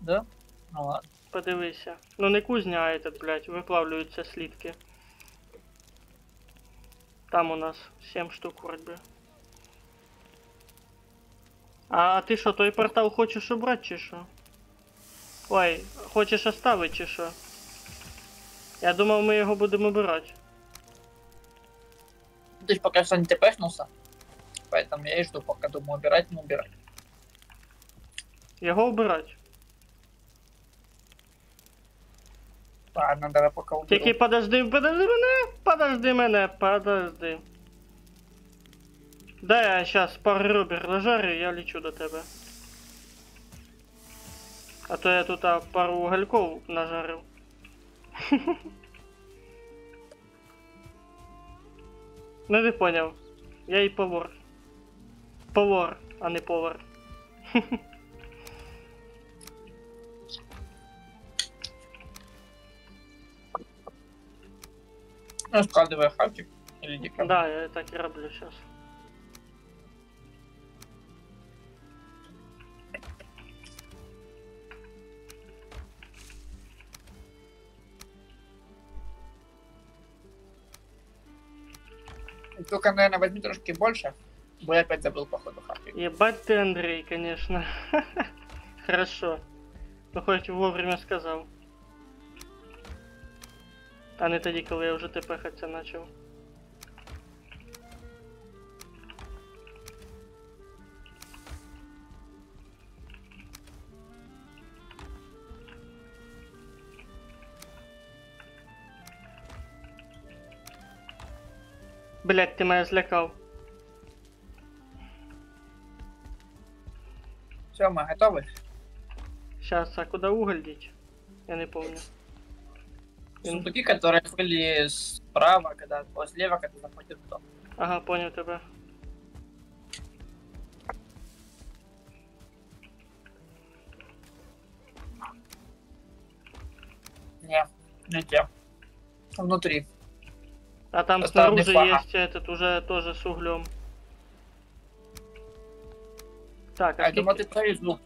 Да? Ну ладно. Подивися. Ну не кузня, а этот, блядь, виплавлюються слідки. Там у нас 7 штук вроді би. А ти що, той портал хочеш убрати чи що? Ой, хочеш оставити чи що? Я думав, ми його будемо обирати. Ты ж пока что не тпшнулся. Поэтому я и жду, пока думаю, убирать, не убирать. Його обирати. Ладно, давай пока уберу. Тільки подожди, подожди мене, подожди мене, подожди. Дай я щас пару ребер нажарю, я лечу до тебе. А то я тут а, пару угольков нажарив. Ну ти поняв. Я і повар. Повар, а не повар. Ну, складывай хавчик. Или дикро. Да, я так і роблю зараз. Только, наверное, возьми трошки больше. Бо я опять забыл, походу, хавчик. Ебать ты, Андрей, конечно. Хорошо. Ну хоть вовремя сказав. А не тоді, коли я вже тепехатися почав. Блять, ти мене злякав. Все, мы готовы. Сейчас, а куда уголь деть? Я не помню. Сундуки, которые были справа, когда, слева, когда заходит в дом. Ага, понял тебе. Не, не те. Внутри. А там Поставленный снаружи флага. есть этот уже тоже с углем. Так, а, А скільки- ты проеду.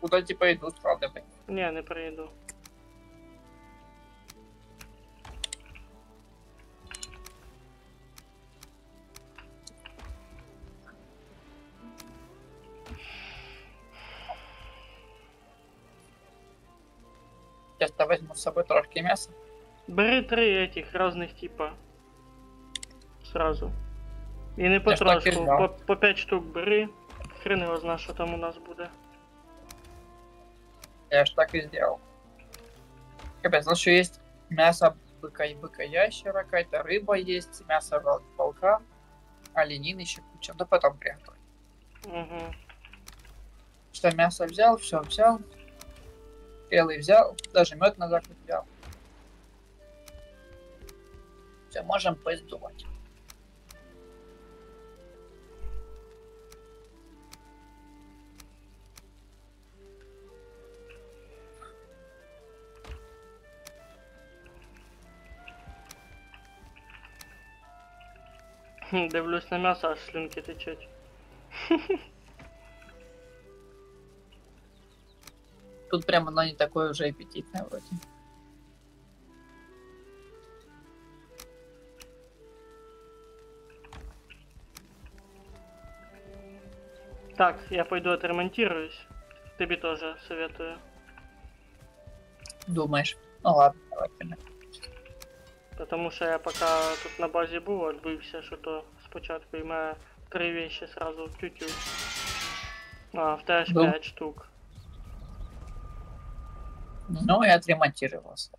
Куда ты пойду, ты. Не, не прийду. Сейчас-то возьму с собой трошки мяса. Бери три этих разных типа. Сразу. І не потрошку, по, по 5 штук бери. Хрен його зна, що там у нас буде. Я ж так и сделал. Капец, ну что есть мясо быка и быка ящера, какая-то рыба есть, мясо вол- волка, оленины еще куча. Да потом приготовим. Угу. Что мясо взял, все взял. Белый взял, даже мед на закуп взял. Все, можем поиздувать. Дивлюсь на м'ясо, аж слюнки течуть. Тут прямо оно не такое уже аппетитное вроде. Так, я пойду отремонтируюсь. Тобі тоже советую. Думаешь? Ну ладно, давай ты. Потому що я пока тут на базі був, відбився, що то спочатку і мене три вещи сразу в тютю. А, в тебе аж Ну. 5 штук. Ну, я отремонтировался.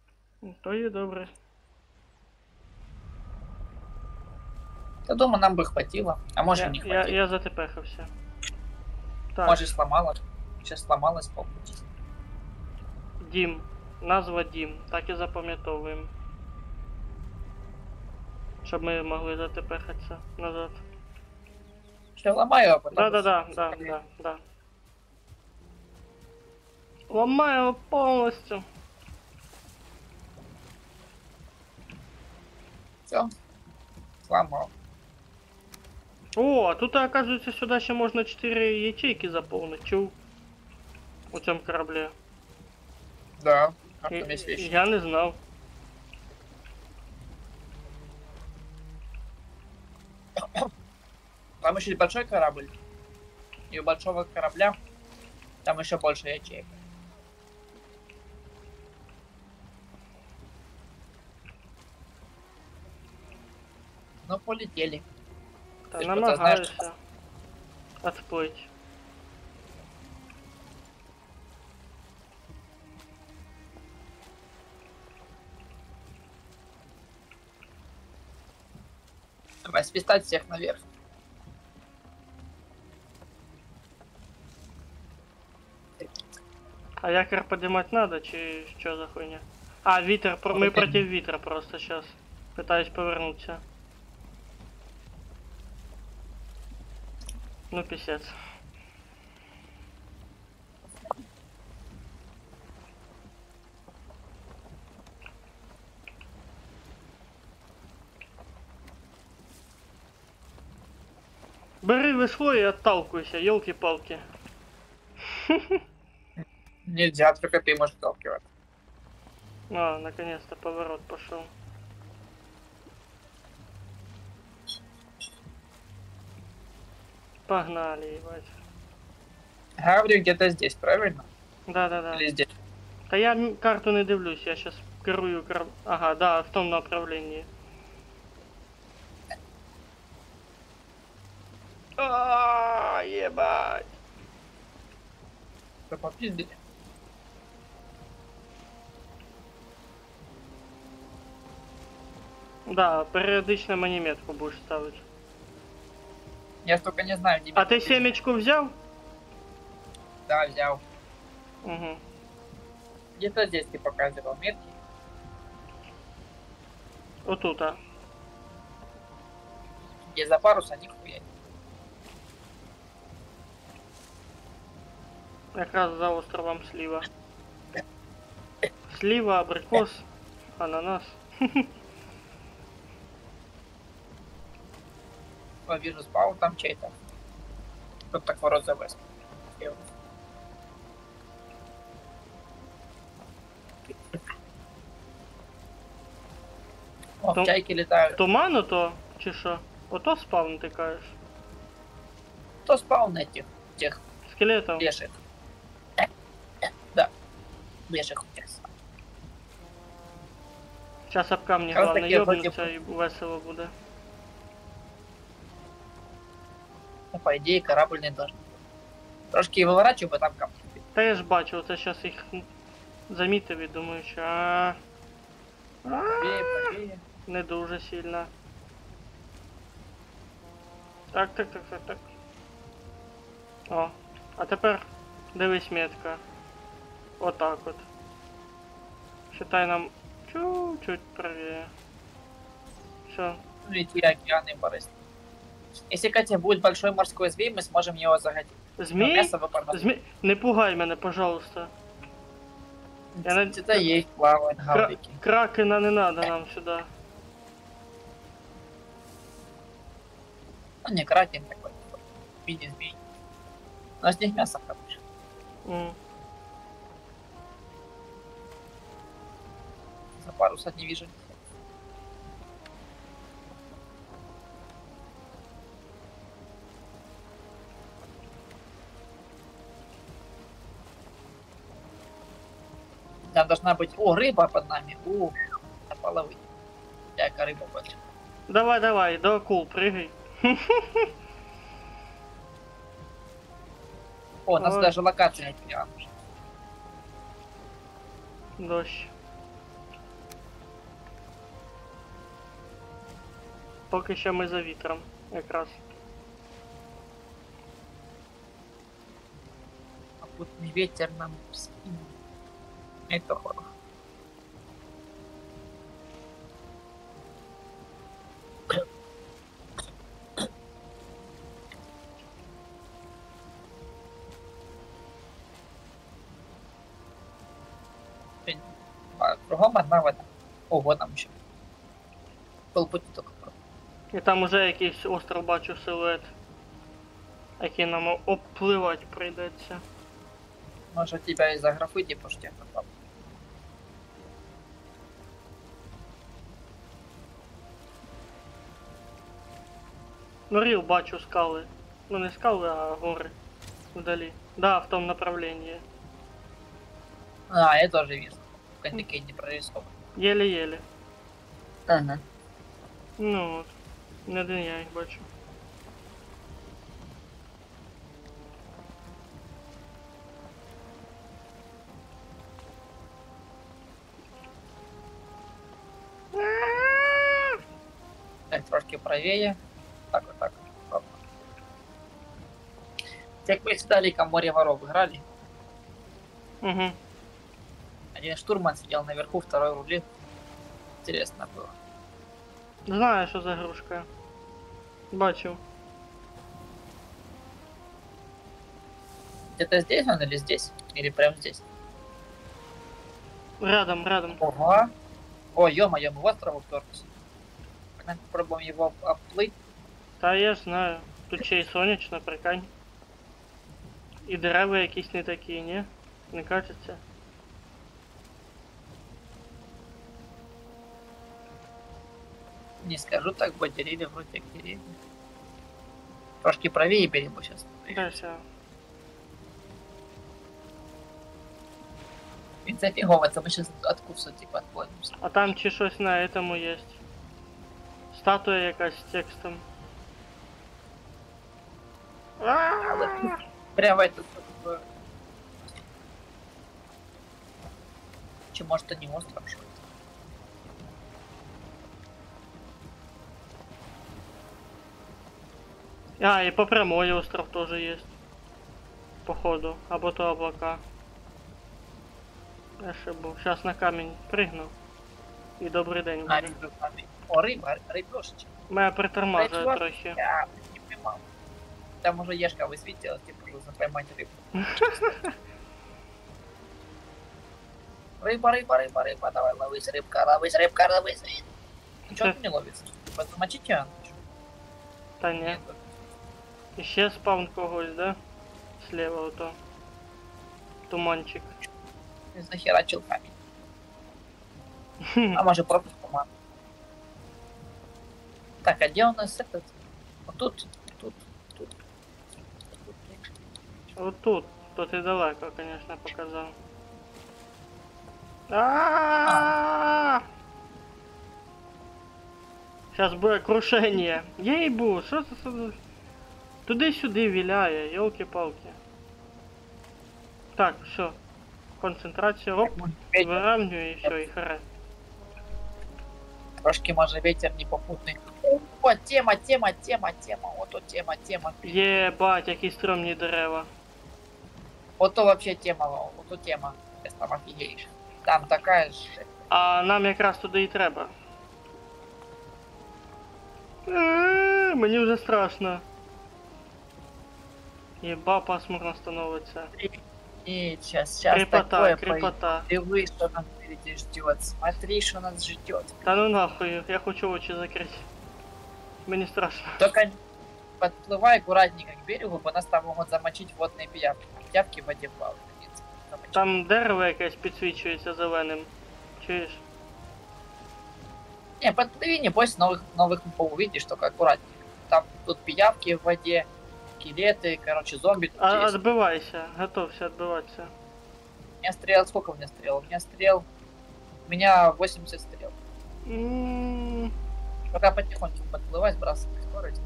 Ну, То є добре. Я думаю, нам бы хватило. А может я, не я, хватило. я затепехався. Так, Может сломалось. Сейчас сломалось по пути. Дім. Назва Дім. Так і запам'ятовуємо. Щоб ми могли затепехатися назад. Все ломаю, а потом... Да, да, да, да, да, да. Ломаю повністю. Все. Сломал. О, а тут, оказывается, сюда ще можна 4 ячейки заповнити. Чув? У цьому кораблі. Да. А І- там есть вещи. Я не знав. Там еще большой корабль. И у большого корабля там еще больше ячеек. но полетели. Да, Ты намагаюся знаешь, отплыть. Давай свистать всех наверх. А якорь поднимать надо, че, что за хуйня? А, вітер, мы против вітра просто сейчас. Пытаюсь повернуться. Ну, писец. Бери весло и отталкивайся, елки-палки. Нельзя, только ты можешь сталкивать. А, наконец-то поворот пошел. Погнали, ебать. Гаври где-то здесь, правильно? Да-да-да. Или здесь? Та я карту не дивлюсь, я сейчас керую кар... Ага, да, в том направлении. А, ебать. Да попиздили. Да, періодично мені метку будеш ставити. Я только не знаю, где А попиздили. семечку взяв? Да, взял. Угу. Где-то здесь ты показывал метки. Отут, а. Где за паруса нихуя. Якраз за островом сліва. Сліва, абрикос, ананас. вижу спал там чей-то. Кто так ворот завез. О, Том- чайки летают. Туман ото, чи що? Ото спавн ти кажеш. Кто спал на этих, тех Скелетом. леших? Да, леших у тех. Зараз об камні Якраз головне таки вроді йобнуться і весело буде. Ну, по идее, корабль не должен. Трошки виворачиваю, бо там камни. Та я ж бачу, це зараз їх замітив і думаю, що а, правее. не дуже сильно. Так, так, так, так, так. О, а тепер дивись метка. Отак от. Считай нам чуть-чуть правее. Все. Видите, океаны борозды. Если, Катя, будет большой морской змей, мы сможем его загодить. Но Змій? мясо? Не пугай мене, пожалуйста. Я Где-то есть плавают Кра- гаврики. Кракена не надо нам сюди. Ну, не кракен такой. Мини-змей. Но с них мясо хорошее. М. За паруса не вижу. Там должна быть... О, рыба под нами. О, на половине. Яка рыба больше. Давай, давай, до акул, прыгай. О, нас Ой. даже локация не потеряла. Дощ. Поки що ми за вітром, якраз. А тут ветер нам в спину. Хорошо. Блин, а Кругом одна вода. Ого, там еще. Полпути только. І там уже якийсь остров бачу силует. Який нам обпливати прийдеться. Может, тебя из-за графы типа что попал. Ну, ріл бачу скали. Ну не скали, а гори. Вдалі. Да, в том направлении. А, я тоже вижу. Коньяки не прорисованы. Єле-єле. Ага. Ну от. Не один я їх бачу. Так, трошки правее. Так вот так. Как мы с Даликом море воров играли. Угу. Один штурман сидел наверху, второй рулит. Интересно было. Знаю, що за грушка. Бачив. Где-то здесь он или здесь? Или прям здесь? Рядом, рядом. Ого. О, ё-моё, мы в остров уперся Погнали попробуем его оплыть. Та я ж знаю. Тут ще й сонячно, прикань. І дерева якісь не такі, ні? Не кажеться. Не скажу так, бо деревья вроде как деревья. Трошки правее берегу сейчас. Дайся. Ведь зафигово, это мы сейчас откусывать типа отклонимся. А там чи щось на этому є. Статуя якась з текстом. Але прямо это такое. Че, может, это не остров, что ли? А, і по прямой остров тоже є. Походу. Або то облака. Я ще був. Щас на камінь пригну. І добрий день А, буде. рыбы, камень. О, рыба, рыбешечка. Мене притормажує Речі, трохи. Я не поймал. Там уже ешка высветилась, типа, нужно поймать рыбу. Рыба, рыба, рыба, рыба, давай, ловись, рыбка, ловись, рыбка, ловись. Ну, чё ты не ловится? Типа, замочить её? Та ні. Нет. І ще спавн когось, да? Слева ото. Туманчик. Ты захерачил камень. А может, просто туман. Так, а где у нас этот? Вот тут, тут, тут. тут. От тут. То ти далеко, конечно, показав. А! Сейчас буде крушення. Єйбу, що це за... Туди-сюди віляє, йолки-палки. Так, все. Концентрація, оп, Ветер, виравнює і все, і харе. трошки, может, ветер не попутный. Вот, тема, тема, тема, тема. Вот тут тема, тема. Єбать, які стрьомні дерева. Вот то вообще тема, вот тут тема. Сейчас там офигеешь. Там такая же. А нам якраз туди і треба. Е, Мені вже страшно. Єба пасмурно становиться. И сейчас, сейчас Крепота, такое крепота. Ты вы, что нас впереди ждет. Смотри, что нас ждет. Та ну нахуй, я хочу очі закрити. Мені страшно. Только подплывай аккуратненько к берегу, бо нас там могут замочить водные пиявки. Пиявки в воде плавают. в принципе. Замочить. Там дерево якесь підсвічується зеленим. Чуєш? Не, подплыви, не бойся, новых, новых увидишь, только аккуратненько. Там тут пиявки в воде, скелеты, короче, зомби. тут А есть. відбивайся, готовся відбиватися. У меня стрел, сколько у меня стрел? У меня стрел, у меня 80 стрел. М, Пока потихоньку подплывай, сбрасывай скорость.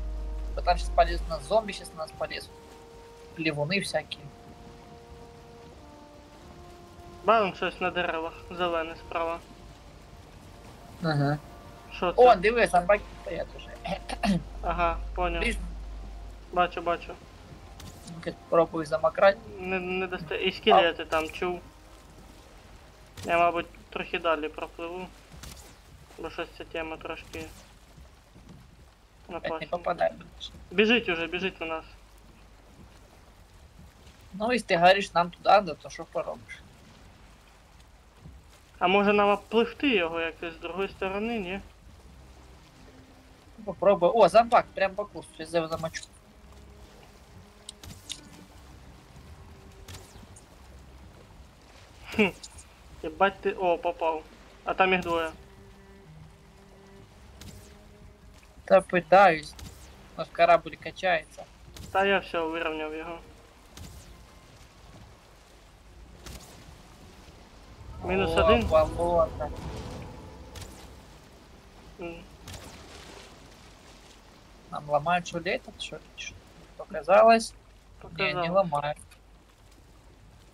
Потому сейчас полезут на зомби, сейчас на нас полезут. Плевуны всякие. Бачим щось на деревах, зелене справа. Ага. Що це? О, диви, зомбаки стоят уже. Ага, поняв. Видишь, Бачу, бачу. как пробую замократ. Не, не досте... І скелети там чув. Я, мабуть, трохи далі пропливу. Бо щось ця тема трошки. Опять не Напасна. попадаю. Біжить уже, біжить на нас. Ну, если ты говоришь нам туда, да, то что поробишь? А може нам обпливти його якось з другої сторони, ні? Попробуй. О, зомбак, прям по курсу. Сейчас я его замочу. Єбать ти. О, попав. А там їх двоє. Да пытаюсь. Наш корабль качается. Та я все, вирівняв його. Мінус О, один. болото. М, Нам ломают что ли этот, что ли? Что Показалось. Не, не Показав. ломают.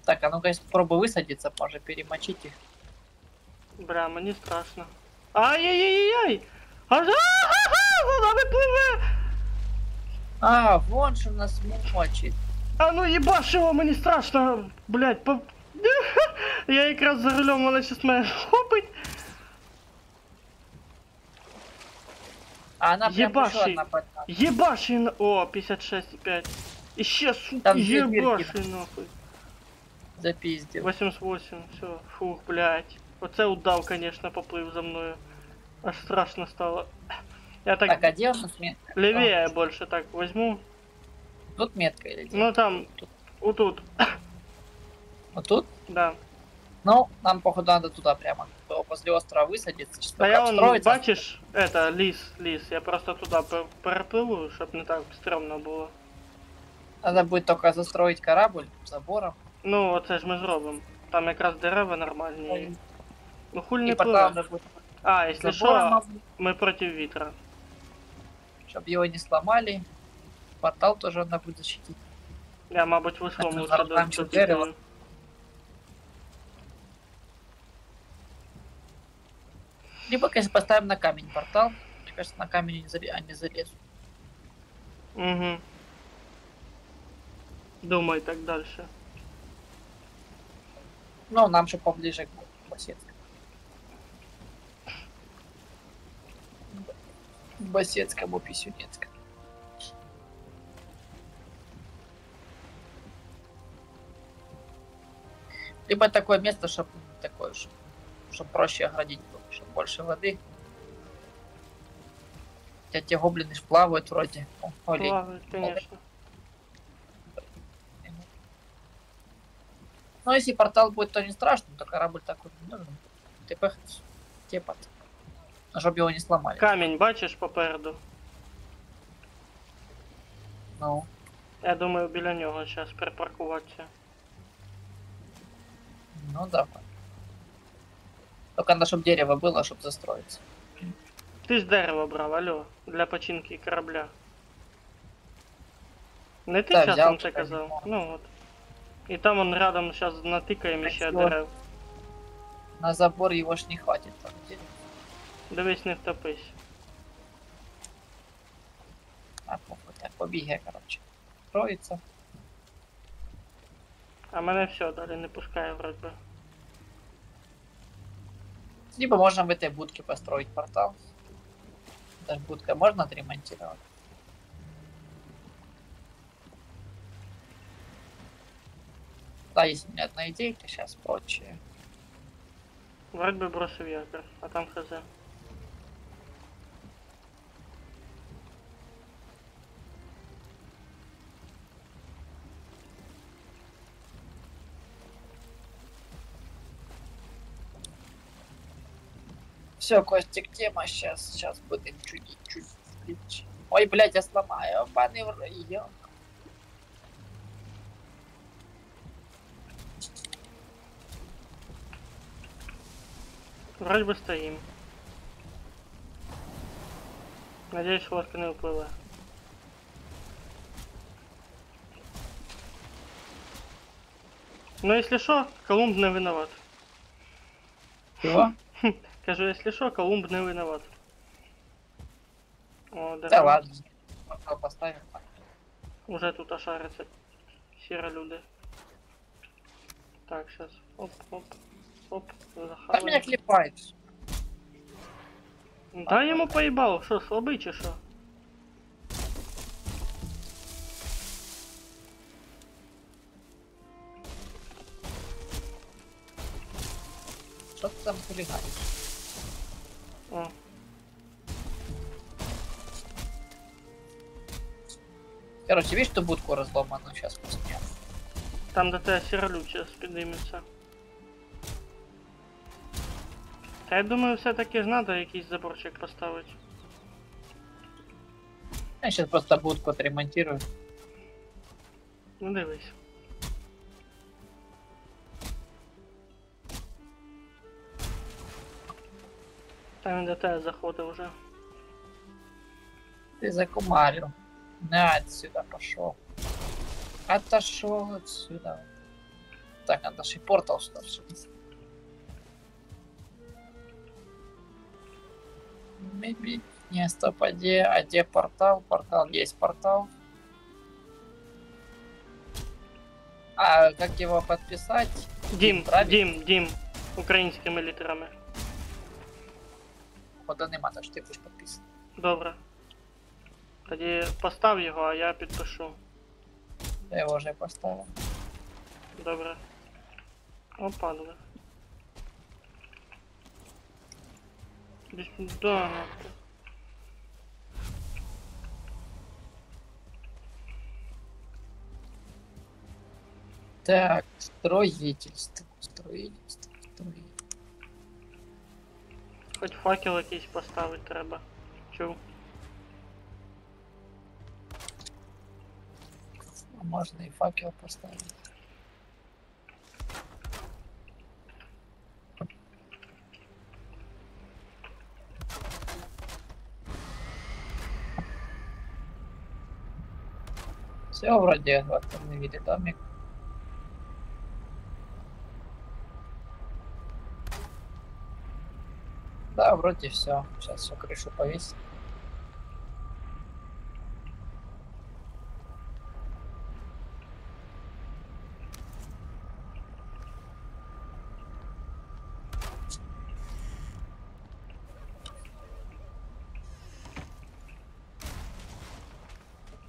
Так, а ну-ка, попробуй высадиться, может перемочить их. Бля, мені страшно. Ай-яй-яй-яй! Аж а-ха-ха! Вона випливе! А, вон что нас мочит. А ну їбаш його, мені страшно! Блять, по... Ех! Я якраз за рулем, вона щас мене хопить. А она прям Ебаши. еще одна подна. Єбаши на... О, 56,5. І ще, сука, Там дві єбаши нахуй. Запиздил. 88, все, фух, блядь. Оце удав, конечно, поплив за мною. Аж страшно стало. Я так, Так, а где у нас метка? левее больше так возьму. Тут метка или где? Ну там, Тут. вот тут, Вот тут? да. Ну, нам, походу, надо туда прямо. То Возле острова высадиться, сейчас А я он, обстроиться. бачиш, это, ліс, ліс. Я просто туди пер- перепливу, щоб не так стрьомно було. Надо будет только застроить корабль забором. Ну, оце ж ми зробимо. Там якраз дерева нормальні. Ну хуль И не потом пливе. надо будет А, якщо забором, що, ми проти вітра. чтобы его не сломали. Портал тоже надо будет защитить. Я, мабуть, веслом Так, лучше до- дерево. Либо, конечно, поставим на камень портал. Мне кажется, на камень не, зале... а не залезу. Угу. Думай так дальше. Ну, нам же поближе к Басецкому. Басецкому Писюнецкому. Либо такое место, чтобы такое, чтобы проще оградить было, чтобы больше воды. Хотя те гоблины ж плавают вроде. О, олень. Плавает, конечно. Ну, если портал будет, то не страшно, то корабль такой не нужен. Ты пехать, тепать. Чтобы его не сломали. Камінь бачиш попереду? Ну, Я думаю, біля нього зараз припаркуватися. ну давай. Только надо, чтобы дерево было, чтобы застроиться. Ти ж дерево брав, алло, для починки корабля. Не ти Та, часом взяв, це та, казав? взяв. Ну от. І там он рядом зараз натикаємо ще Так, дерев. На забор его ж не хватит. Там дерева. Дивись, не втопись. А похуй, так побегай, короче. Строится. А мене все далі не пускає вроді. Либо можно в этой будке построить портал. Даже будка можно отремонтировать. Да, есть у меня одна идейка, сейчас прочее. Вроді би бросив якір, а там хз. Все, Костик, тема сейчас, сейчас будем чудить, чудить. Ой, блядь, я сломаю, паны в район. Вроді би стоїм. Надіюсь, лодка не впливе. Ну, якщо що, Колумб не виноват. Чего? Кажу, якщо що, Колумб не виноват. О, Да ладно. Поставим. Уже тут ошаряться сіра люди. Так, сейчас. Оп, оп, оп, А меня захаваем. клепает. Да йому поїбало, що, слабий чи що? Что ты там хулиганишь? О, Короче, видишь, что будку разломанную сейчас снял? там де тебе сіролюд зараз підійметься. Та я думаю, все-таки ж треба якийсь заборчик поставити. Я сейчас просто будку отремонтирую. Ну дивись. Там він до тебе заходив вже. Ты закумарил. На отсюда пошел. Отошел отсюда. Так, надо же и портал сюда вшить. Maybe. Не, стоп, а где, а где портал? Портал, есть портал. А как его подписать? Дім, правильно. дім, дім. Українськими літерами. Хода нема, так що ти будеш підписаний. Добре. Тоді постав його, а я підпишу. Я його вже поставив. Добре. О, падали. Десь да, нахуй. Так, строительство, строительство, строительство. Хоч факел якийсь поставити треба. Чув. А Можно и факел поставить. Все, вроде восстановили домик. Да, вроде все. Сейчас все крышу повесим.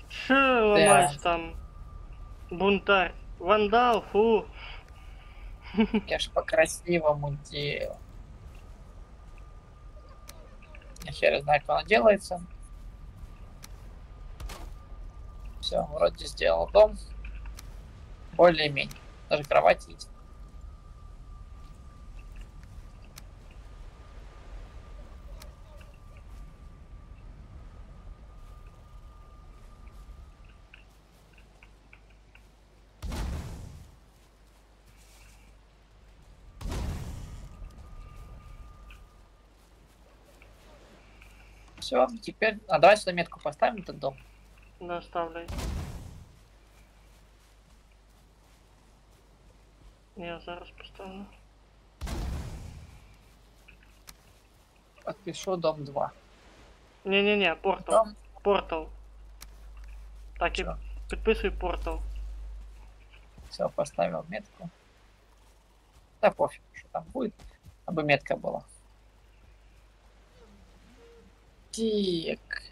Що ламаєш там? Бунтарь. Вандал, фу. Я ж по-красивому делал. Я хер знает, как оно делается. Все, вроде сделал дом. Более-менее. Даже кровать есть. Все, теперь... А давай сюда метку поставим, этот дом. Доставляй. Я зараз поставлю. Подпишу дом 2. Ні-ні-ні, портал. Дом. Портал. Так, і Всё. підписуй портал. Все, поставил метку. Да пофиг, что там будет. Чтобы метка была. Так.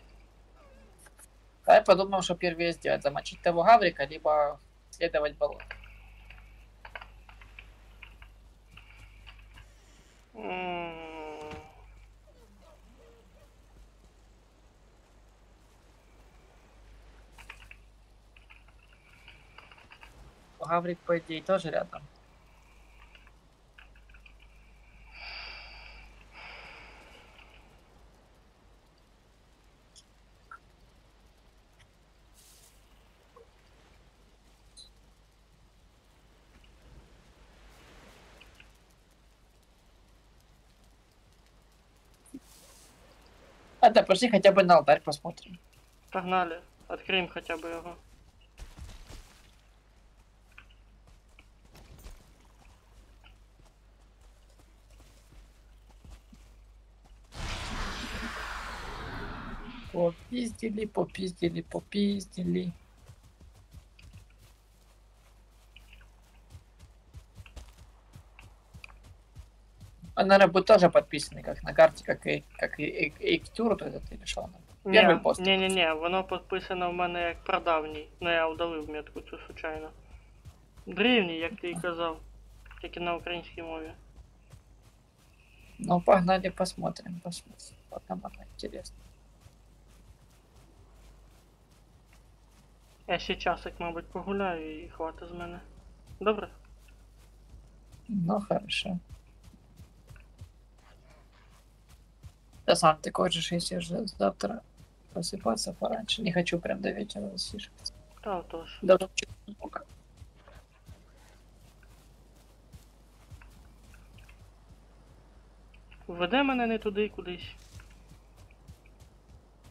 Давай подумаем, что первее сделать. Замочить того гаврика, либо следовать болото. М, Гаврик, по идее, тоже рядом. Да, пошли хотя бы на алтарь посмотрим. Погнали. Откриємо хоча б його. Попиздили, попиздили, попиздили. А, наверное, будет тоже подписаны, как на карте, как и, как и, и, и Ктюр, вот этот или что она. Перший пост. Ні, ні, ні, воно підписано в мене як прадавній. Ну я удалив метку цю случайно. Древній, як ти і казав. Тільки на українській мові. Ну, погнали, посмотрим, посмотрим. Вот нам она интересно. Я ще часик, мабуть, погуляю і хватить з мене. Добре? Ну, хорошо. Да сам ты хочешь, если же завтра просыпаться пораньше. Не хочу прям до вечера засиживаться. Та отож. Даже чуть много. Веде мене не туди, кудись.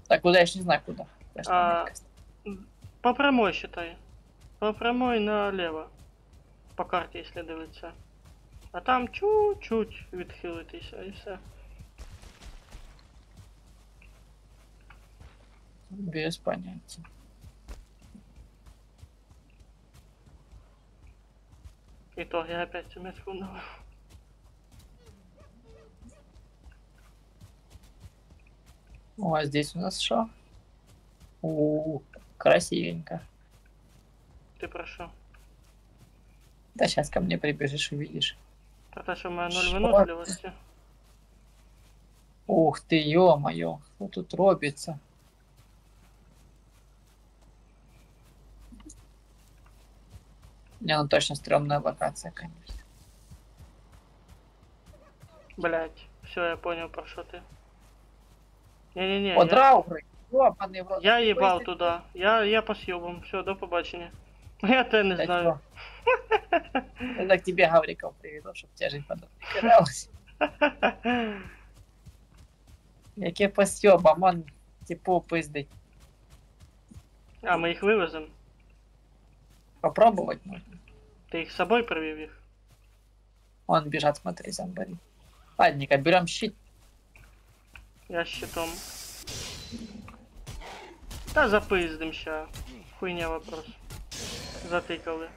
Так, куда я ж не знаю куда. Я ж там А, метка ставлю. По прямой считай. По прямой налево. По карті, якщо дивитися. А там чуть-чуть відхилитися і все. Без понятия. І то я опять цю метку ну. О, а здесь у нас что? У, красивенько. Ти про що? Да сейчас ко мне прибежишь, увидишь. В мене Що? ноль виносливості. Ух ты, ё-моё, что тут робится? Не, ну точно стрёмная локация, конечно. Блять, все, я понял про що ти. Не-не-не, О, я, драугры! Ёбаный в рот. я їбав Ой, туди. Я, я по съебам. Все, до побачення. Я те не знаю. Это к тебе Гавриков приведу, чтоб тебе жизнь подобралась. Яке посьоба, ман, типу пиздить. А, ми їх вивеземо. Попробовать можно. Ти їх з собою привів їх? Он бежат, смотри, зомбари. Ладненько, берем щит. Я з щитом. Та запиздим ща. Хуйня вопрос. Затикали.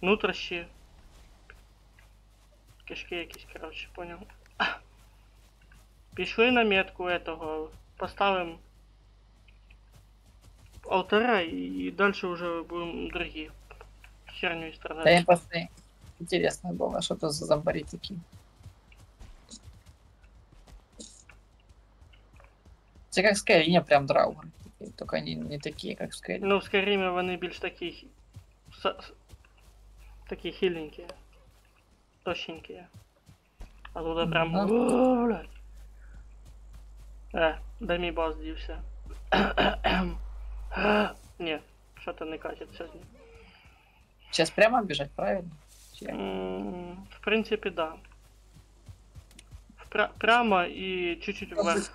Нутрощі. Кишки якісь, коротше, поняв. Пішли на метку этого. Поставим алтаря и дальше уже будем другие херню Да им страдать. просто интересно было, что это за зомбари такие. Это как в Скайрине прям драугры. такие, Только они не такие, как в Скайрине. Ну, в Скайримі вони більш такі. хі- с- с- Такі хиленькі. Тощенькі. А тут прям. Ага. О, блядь. Е, де мій бас дівся? Ні, що то не катиться з ним. Сейчас прямо бежать, правильно? В принципі, да. Впра- Прямо і чуть-чуть вверх.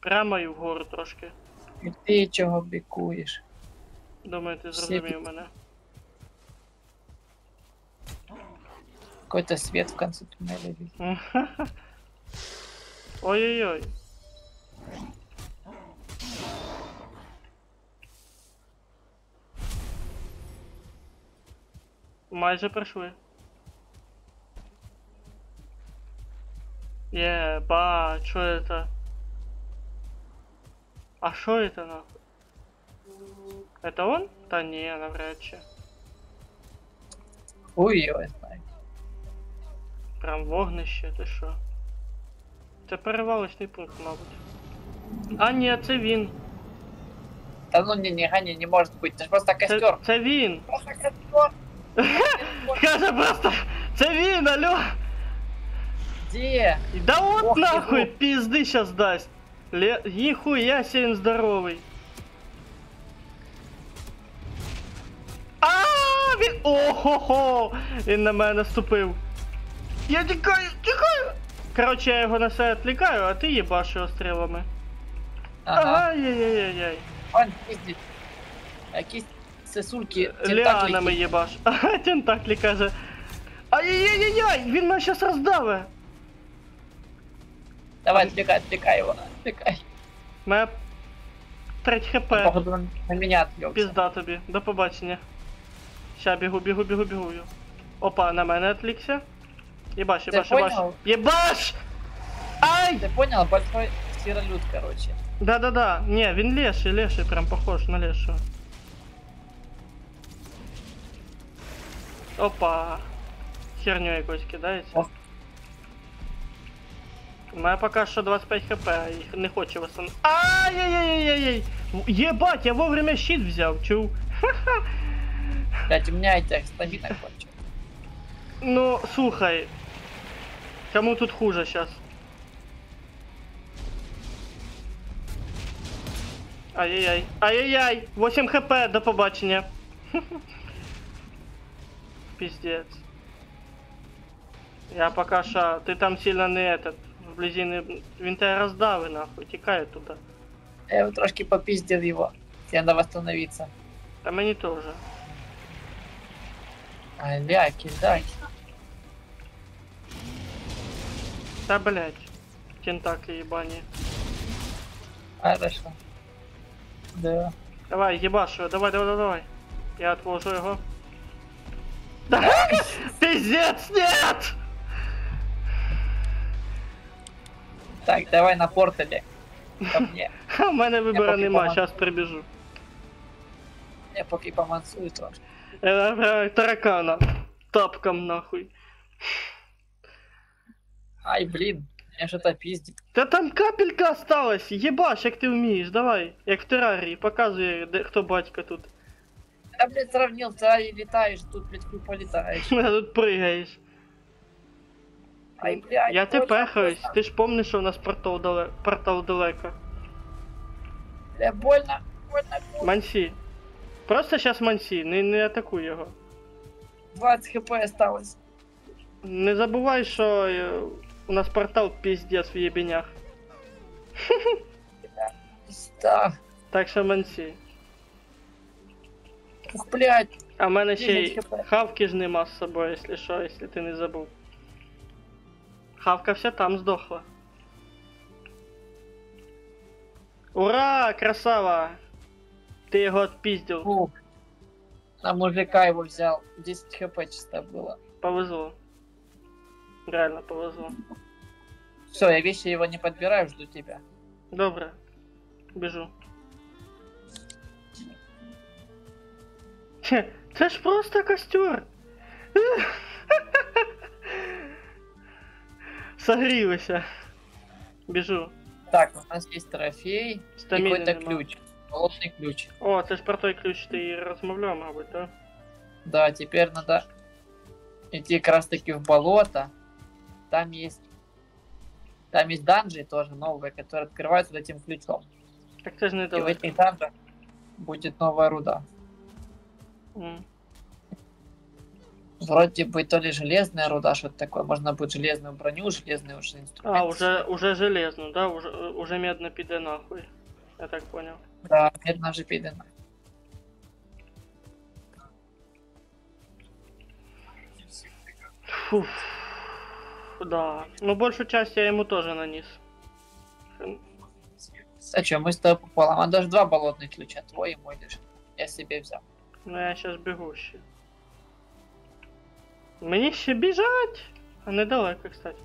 Прямо і вгору трошки. І ти чого бікуєш? Думаю, ти Всі зрозумів мене. Какой-то свет в конце туннеля видно. Ой-ой-ой. Майже прийшли. Єба, що это? А що это нахуй? Это он? Та ні, навряд чи. Хуй його знає. Прям вогнище, ти що? Це перевалочний пункт, мабуть. А ні, це він. Та ну не, не гони, не может быть. Это ж просто Це, костер. це він. Просто костер. Каже просто, це він, алло! Где? Да от Ох, нахуй, його. пизды сейчас даст. Ле... Нихуя себе він здоровий. А, він... Ого-го! Він на мене наступив. Я тікаю, тікаю! Короче, я його на себе відвлікаю, а ти їбаш його стрілами. Ага. Ай-яй-яй-яй. Он пиздит. Якісь сосульки, Ліанами тентаклики. їбаш. Ага, тентаклі каже. Ай-яй-яй-яй, він мене щас роздаве. Давай, отвлекай, отвлекай его. Отвлекай. Мене треть хп. Походу на, на меня отвлекся. Пізда тобі, до побачення. Ща бігу, бігу, бігу, бігу. Опа, на мене відвлікся. Єбаш, Ти єбаш, єбаш. понял? Єбаш! Ай! Ты понял? Большой сферолюд, короче. Да-да-да. Не, він леший, леший, прям похож на лешого. Опа. Херню якось кидається. О. У мене поки що 25 хп, їх не хочу восстановити. Ай-яй-яй-яй-яй! Єбать, я вовремя щит взяв, чув? Блять, у меня этих стамина кончилась. Ну, слухай. Кому тут хуже сейчас? Ай-яй-яй. Ай-яй-яй! 8 хп, до побачення. Пиздец. Я пока що. Ти там сильно не этот. Вблизі не. Він тебе роздави нахуй, тікає туди. Я его трошки попиздил его. Тебе надо восстановиться. Та мені теж. А, ля, кидай. Та блять. Тентаклі єбані. Хорошо. Да. Давай, ебаш його, давай, давай, давай, давай. Я отвожу його. Пиздец, нет! Так, давай на портале. Ко мне. У мене вибору поки нема, поман- зараз прибіжу. Я поки помансую трошки. Я набираю таракана. Тапком нахуй. Ай, блин, меня что-то пиздит. Та там капелька осталась, єбаш, як ти вмієш, давай. Як в терарії, показує, де, хто батько тут. Я, блядь, сравнил, ты летаешь, тут, блядь, хуй полетаешь. Тут пригаєш. Ай, блядь. Я тебе пехаюсь, ти ж помниш, що у нас портал, дале... портал далеко. Бля, больно, больно, больно. Мансі. Просто зараз Мансі, не, не атакуй його. 20 хп осталось. Не забувай, що е, у нас портал піздець в єбенях. Да. Так що Мансі. Ух, блядь. А в мене ще й 9 хп. хавки ж нема з собою, якщо що, якщо ти не забув. Хавка вся там здохла. Ура, красава! Ти його отпіздив. Фу. На мужика его взял. 10 хп чисто было. Повезло. Реально повезло. Все, я вещи его не подбираю, жду тебя. Добре. Біжу. Хе, Це ж просто костюр. Согрілися. Біжу. Так, у нас есть трофей и Стаміни какой-то нема. ключ. Холодный ключ. О, це ж про той ключ ти і розмовляв, мабуть, так? Да, теперь надо идти как раз таки в болото. Там есть... Там есть данжи тоже новые, которые открываются вот этим ключом. Так це ж не И в далеко. этих данжах будет новая руда. Вроде бы то ли железная руда, что-то такое. Можно будет железную броню, железные уже инструменты. А, уже, уже железно, да? Уже, уже медно піде нахуй. Я так понял. Да, медно же пидано. Фух. Да. Ну, большую часть я ему тоже нанес. А что, мы с тобой пополам. А даже два болотных ключа, твой и мой лишь. Я себе взял. Ну я сейчас бегу ще. Мені ще біжать! А недалеко, кстати.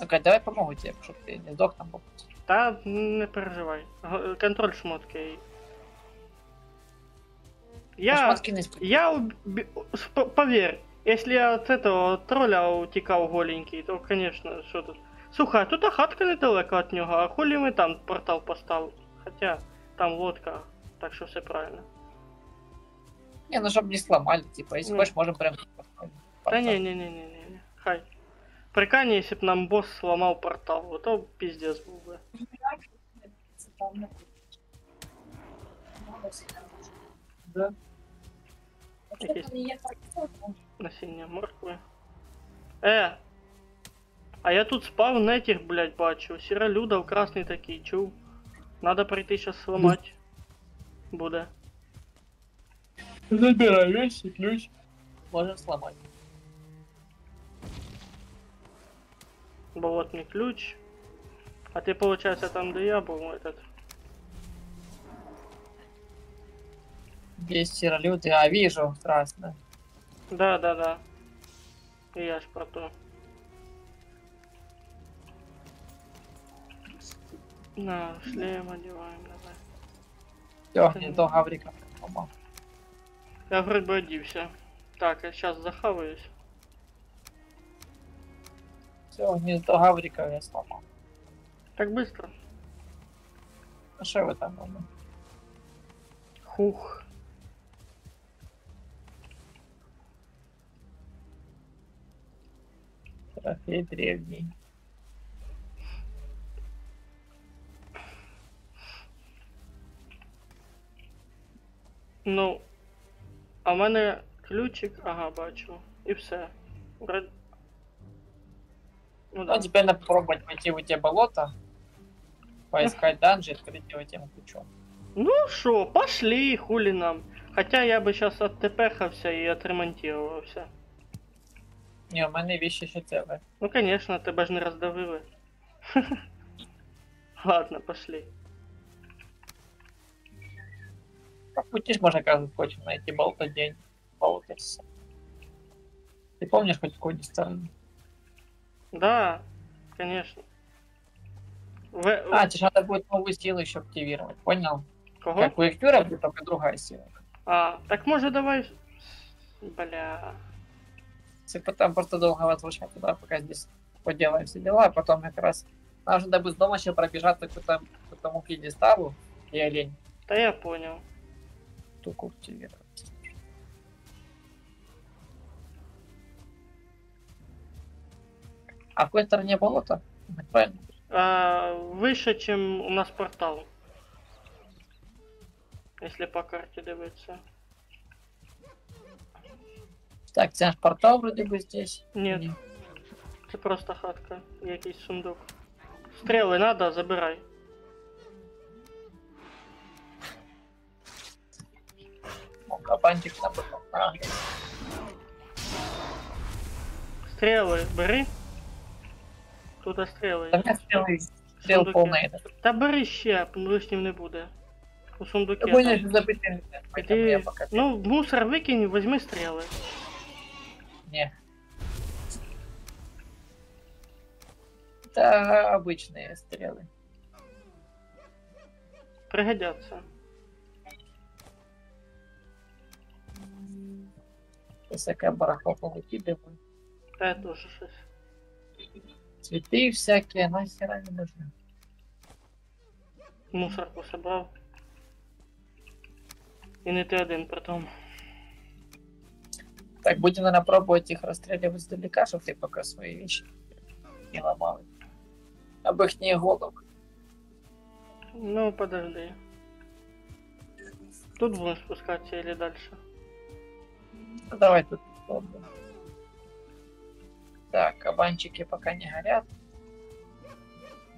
Ну-ка, давай помогу тебе, чтобы ты не сдох там. по пути. Та не переживай. Г- Контроль шмотки. Я, Шмотки не спи- я, уби- сп- поверь, если я от этого тролля утікав голенький, то, конечно, що тут. Слухай, а тут хатка недалеко від нього, а хулі ми там портал поставили. Хоча там лодка, так що все правильно. Не, ну чтобы не сломали, типа, если Ну. хочешь, можем прям... Та ні, ні, ні, ні, ні, ні. Хай. Прикань, если б нам босс сломав портал, вот то пиздец був би. Да. Насіння моркви. Е! А я тут спав на этих, блядь, бачу. Сіролюдов красний такий, чув. Надо прийти щас сломать. Буде. Забирай вещи, ключ. Можем сломать. Болотний ключ. А ти, получается, там, де я був, этот. Есть сиролюты, а вижу, красное. Да, да, да. І я ж про то. На, шлем одеваем, давай. Все, не то Гаврика сломал. Я одевся. Так, я сейчас захаваюсь. Все, не то Гаврика я сломал. Так быстро. А что вы там? ну? Хух. Трофей древний. Ну. А в мене ключик, ага, бачу. І все. Вроде... Ну Ну, да. теперь надо попробовать пойти в эти болота, поискать данжи, открыть его тем ключом. Ну шо, пошли, хули нам. Хотя я бы сейчас оттепехався и отремонтировался. Не, у мене вещи ще целые. Ну конечно, тебе ж не роздавили. Ладно, пошли. Пути ж можно, кажется, хочем найти болото день. Болото. Ты помнишь хоть какой-нибудь стороны? Да, конечно. В... А, тебе надо будет новую силу еще активировать, понял? Кого? Как у Эктюра будет только другая сила. А, так може давай. Бля. Типа там просто долго возвращать туда, пока здесь поделаем все дела, а потом как раз нам же надо будет дома еще пробежаться к этому, к этому пьедесталу и олень Та я понял штуку активировать. А в какой стороне болото? Правильно. А, выше, чем у нас портал. Если по карте дивитися. Так, це наш портал вроде бы здесь. Ні, Ні. це просто хатка, якийсь сундук. Стріли надо, забирай. О, кабанчик на потом. А, Стріли бери. Тут стріли. там я стрелы, стрел Сундуки. полные. Та бери ще, лишнім не буде. У сундуке. Тобой там. не забыть, поэтому я Іди, пока... ну, в мусор викинь, візьми стріли. Не. Это обычные стрелы. Пригодяться. Всякое барахло повыкидываю. Та я теж щось. Цветы всякие, нахера не нужны. Мусорку собрав. І не ти один притом. Так, будем, наверное, пробовать их расстреливать издалека, чтобы ты пока свои вещи не ломал. Об их не голову. Ну, подожди. Тут будем спускатися или дальше? Ну, давай тут попробуем. Так, кабанчики пока не горят.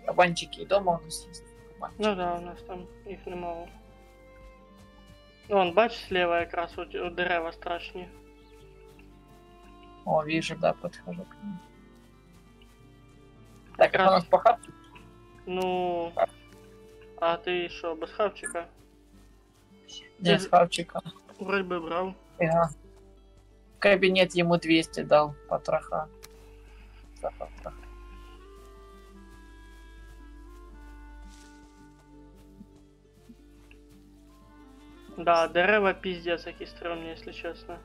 Кабанчики и дома у нас есть. Кабанчики. Ну да, у нас там їх немало. Вон, бач, слева якраз от, от дерева страшні. О, вижу, да, подхожу к ним. Так, Якраз- а у нас по хату? Ну. А ти що, без хавчика? Не, с хавчиком. Вроді би брав. Ага. Кабинет ему 200 дал потроха. За потроха. Да, дерева пиздец, які стрімні, якщо чесно.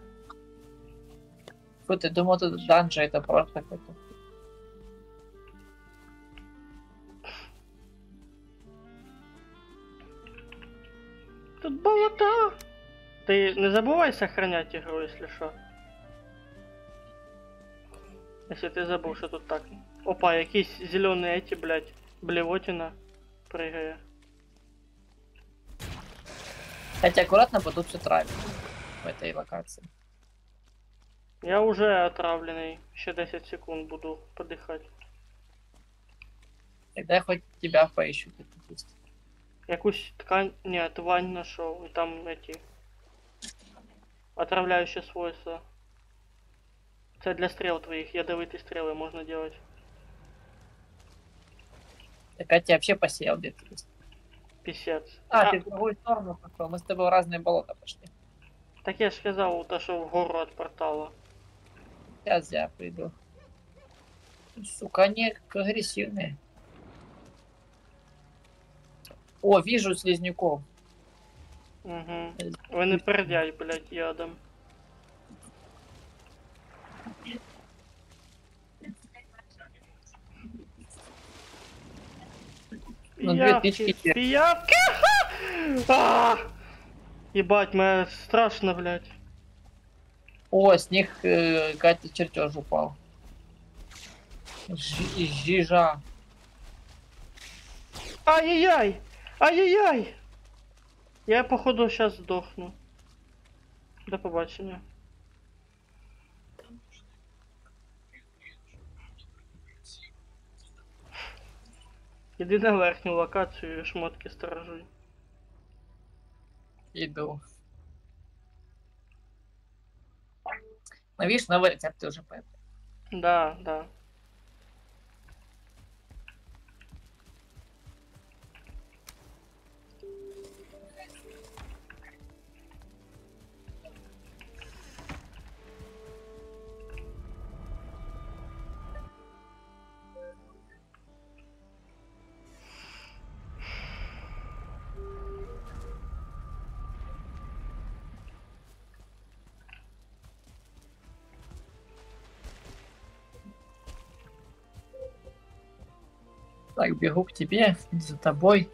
Фу, ты думал, тут данжа это просто какой-то. Тут болото! Ти не забувай сохранять ігру, якщо що. Якщо ти забув, що тут так. Опа, якісь зелені эти, блядь, блевотина пригає. Хотя аккуратно, будут все травить в этой локации. Я уже отравлений. Ще 10 секунд буду подихати. Тогда я хоть тебя поищу. где-то есть. Якусь ткань. Ні, твань знайшов. І там эти. Отравляючі свойства. Це для стріл твоїх, ядовиті стріли можна делать. Так я тебя вообще посеял где-то. есть. Пісець. А, ты в другую сторону пошел. Мы с тобой в разные болота пошли. Так я ж сказав, то що вгору від портала. Сейчас я приду. Сука, они как агрессивные. О, вижу слизняков. Угу. Ви не пердяй, блядь, ядом. Ну, две тычки. Пиявки! А! Ебать, мне страшно, блядь. О, с них э, Катя чертеж упал. Жи- Жижа. Ай-яй-яй! Ай-яй-яй! Я, походу, сейчас сдохну. До побачення. Іди на верхню локацію і шмотки сторожуй. Иду. Ну, видишь, новый рецепт уже появился. Да, да. Так, бегу к тебе, за тобой.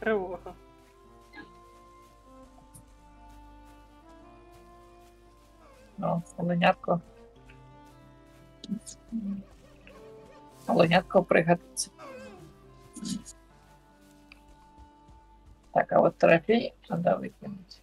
Тривога. Ну, оленятко. Оленятко пригодится. Так, а вот трофей надо выкинуть.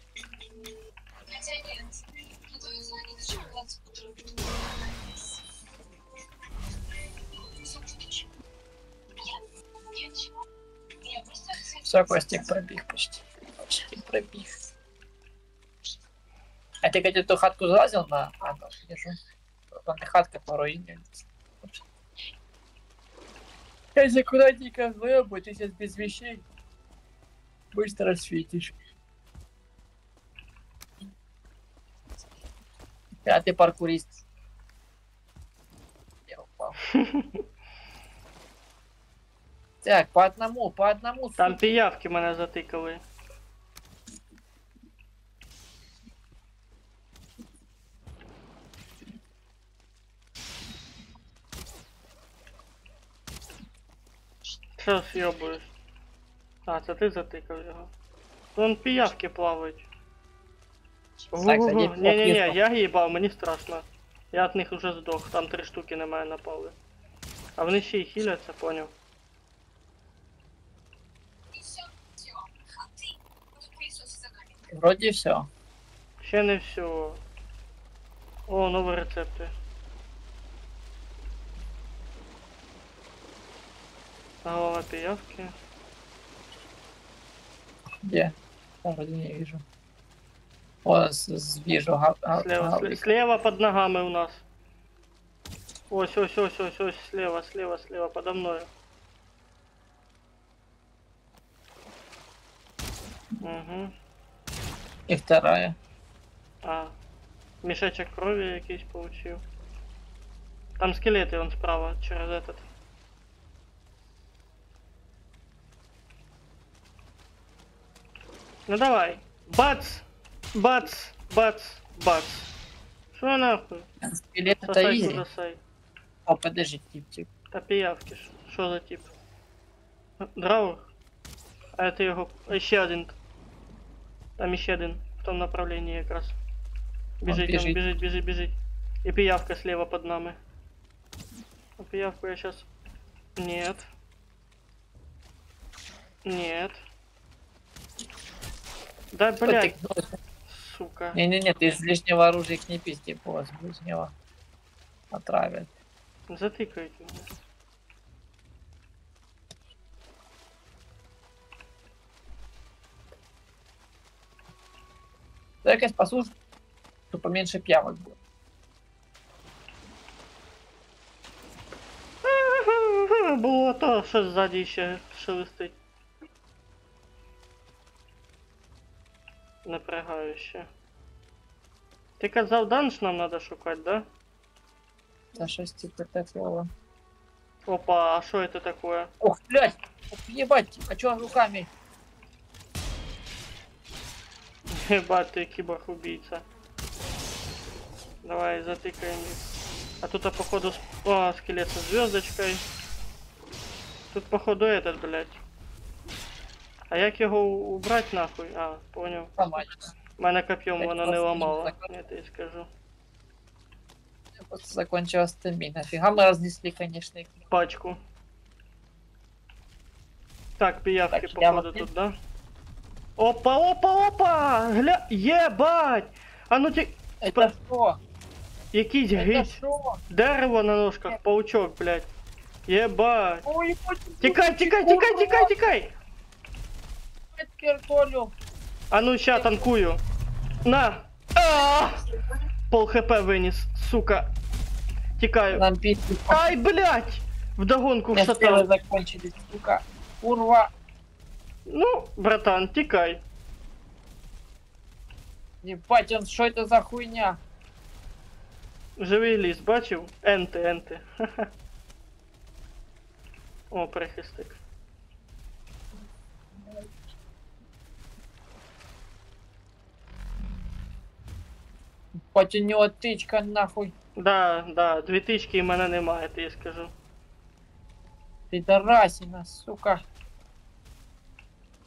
Все, Костик пробег почти. Почти пробег. А ты хоть эту хатку залазил на... А, да, вижу. Там не хатка, по руине. Сейчас аккуратненько выебу, ты сейчас без вещей. Быстро светишь. А ты паркурист. Я упал. Так, по одному, по одному. Там піявки мене затикали. Що з'єбуєш? А, це ти затикав його. Вон піявки плавають. садись, Ні-ні-ні, поп'єш. я їбав, мені страшно. Я від них уже здох, там три штуки на мене напали. А вони ще й хіляться, поняв. Вроде все. Ще не все. О, нові рецепти. Голова пиявки. Где? Я вроде не вижу. О, вижу. га- га- Слева, слева под ногами у нас. Ось, ось, ось, ось, ось, слева, слева, слева, подо мною. Угу. И вторая. А. Мішечок крові якийсь получив. Там скелети он справа, через этот. Ну давай. Бац! Бац! Бац! Бац! Що нахуй? Скелет это изи. кудасай. Подожди, тип, тип. Та пиявки. Що за тип? Драур? А це його. А ще один. Там ще один. В тому направленні якраз. Біжить, біжить. біжить, біжить, біжить, біжить. І пиявка слева под нами. А пиявку я сейчас. Нет. Нет. Да, блядь, сука. Не-не-не, ты из лишнего оружия к не пизди, босс, ближнего. Отравят. Затыкайте меня. Только я спасу, то поменьше пьявок будет. Було то, що ззаді ще шелестить. Напрягающе. Ти казав, данж нам треба шукати, да? За шесть типа такого. Опа, а що це таке? Ох, блядь! Ебать, а чё руками? Ебать, ты киборг убийца. Давай затыкаем их. А тут, а, походу, о, скелет со звездочкой. Тут, походу, этот, блядь. А як його у- убрать нахуй? А, понял. Ломать. Мене копьем воно не ламало. так. Я скажу. Просто закончилась стамина. Фига мы разнесли, конечно, их. Пачку. Так, пиявки, Так, я походу, вот- тут, да? Опа, опа, опа! Гля... Єбать! А ну ті... Это что? Якийсь Это гить. что? Дерево на ножках, паучок, блядь. Єбать. Ой, ебать, Тікай, тікай, тікай, тікай, тікай! Кирколю. А ну ща танкую. На! А! Пол хп виніс, сука. Тікаю. Нам пить. Ай, блядь! Вдогонку Стрелы шатав. закончились, сука. Курва. Ну, братан, тікай. Ебать, он что это за хуйня? Живий ліс, бачив? Енти, енти. Ха-ха. О, прихистик. Ебать, у него тычка нахуй. Да, да, дві тички і мене немає, ти скажу. Пидорасина, сука.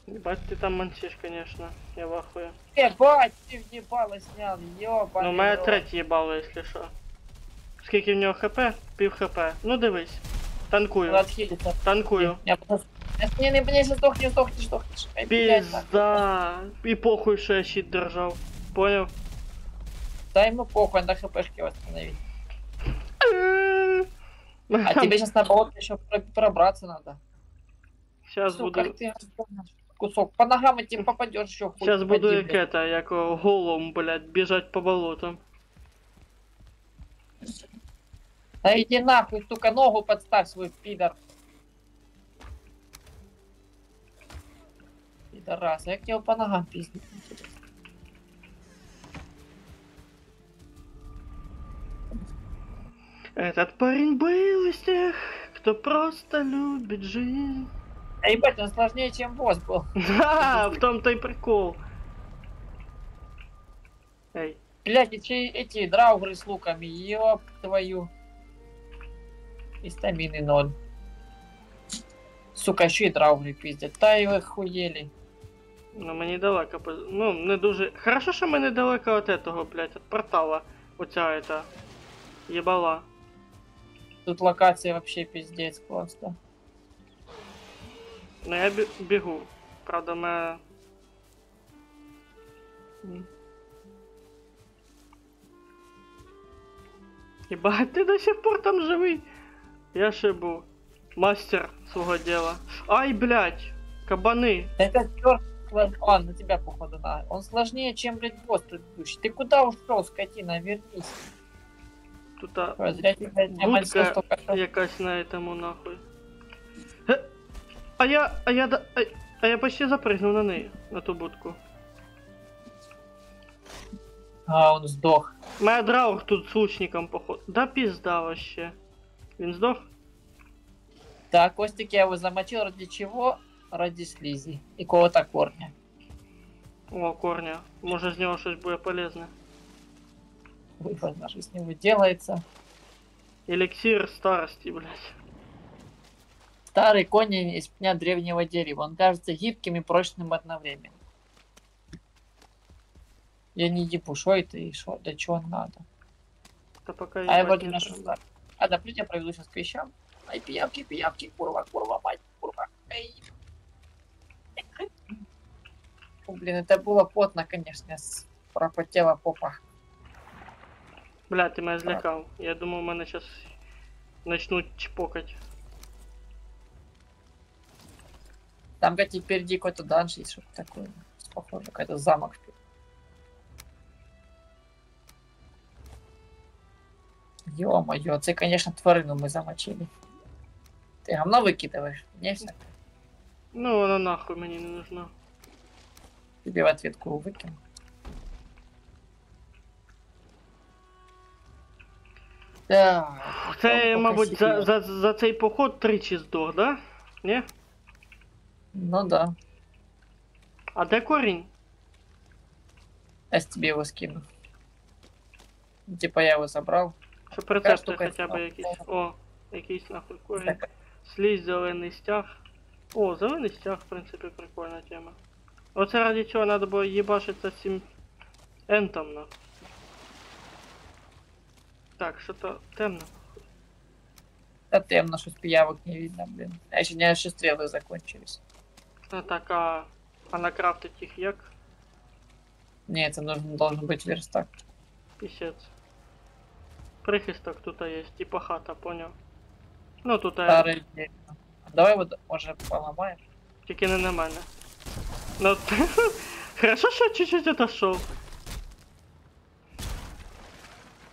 Бать, ти там мансиш, конечно. Я вахую. Ебать, ты въебало снял, ёбаный Ну, у мене рот. третій їбало, якщо що. Скільки в нього хп? Пів хп. Ну дивись. Танкую. Надо отхилиться. Танкую. Я просто... Не, не, не, сдохни, сдохни, сдохни. Ай, блядь, нахуй. Пізда. І похуй, що я щит держав. Поняв? Дай ему похуй, надо хпшки восстановить. А тебе сейчас наоборот еще про- пробраться надо. Сейчас Сука, буду. ты кусок. По ногам этим попадешь еще хуй. Сейчас буду як блядь. это, як голом, блядь, біжать по болотам. Да иди нахуй, сука, ногу подставь свой пидор. Пидорас, а я к тебе по ногам пиздить. Этот парень был из тех, кто просто любит жизнь. А ебать, он сложнее, чем босс был. Да, в том-то и прикол. Эй, Блять, эти, эти драугры с луками, ёб твою. И стамины ноль. Сука, еще и драугры пиздят. Та и вы охуели. ну мені далеко. по- Ну, не дуже. Хорошо, що ми недалеко від этого, блядь, від портала. Оця ета. Єбала. Тут локация вообще пиздец просто. Ну я бі- бігу. Правда, мене. М. Єбать, ти до сих пор там живий. Я ще був. Мастер свого діла. Ай, блядь! Кабани! Это черт. А, на тебя походу на. Он сложнее, чем, блядь, босс предыдущий. Ты куда ушел, скотина? Вернись. Тут а, Ой, Зря тебя Будка мальцов столько раз. якась на этому нахуй. Ге! А я. А я да. А, а я почти запрыгнув на неї, на ту будку. А, он сдох. Моя драур тут з лучником походу. Да пізда вообще. Він здох? Так, Костик, я его замочил ради чего? Ради слизи. И кого-то корня. О, корня. Може з нього щось буде полезне. Вывод наш с него делается. Елексір старості, блядь. Старый конь из пня древнего дерева. Он кажется гибким и прочным одновременно. Я не ебу, что это и что, для чего надо. Та поки А я вроде треба. старт. А, да, плюс я проведу сейчас к вещам. Ай, пиявки, пиявки, курва, курва, мать, курва. Эй. Фу, блин, это было потно, конечно, с- пропотела попа. Бля, ти мене злякав. Я думав, мене зараз начнуть чпокать. Там, как впереди какой-то данж есть, что-то такое. Похоже, какой-то замок. Ё-моё, це, конечно, тварину мы замочили. Ты говно выкидываешь? Не всякое. Ну, вона нахуй мені не нужна. Тебе в ответку выкину. Так. Це, ну, мабуть, за, красиво. за, за цей поход тричі здох, да? Ні? Ну да. А де корінь? Я с тебе его скину. Типа я его забрал. Щоб Така рецепти штука хоча б цікава. якісь. О, якийсь нахуй корінь. Так, Слізь, зелений стяг. О, зелений стяг, в принципі, прикольна тема. Оце ради чого треба було їбашитися з цим ентом, нахуй. Так, що-то темно. Да темно, что пиявок не видно, блин. А еще не еще стрелы закончились. А так, а, а накрафтить їх як? Не, это нужно, должен быть верстак. Пісець. Прихисток тут є, типа хата, поняв. Ну тут е, Старый дерево. Давай вот, может, поломаем? тільки не на мене. Ну, хорошо, що чуть-чуть отошов.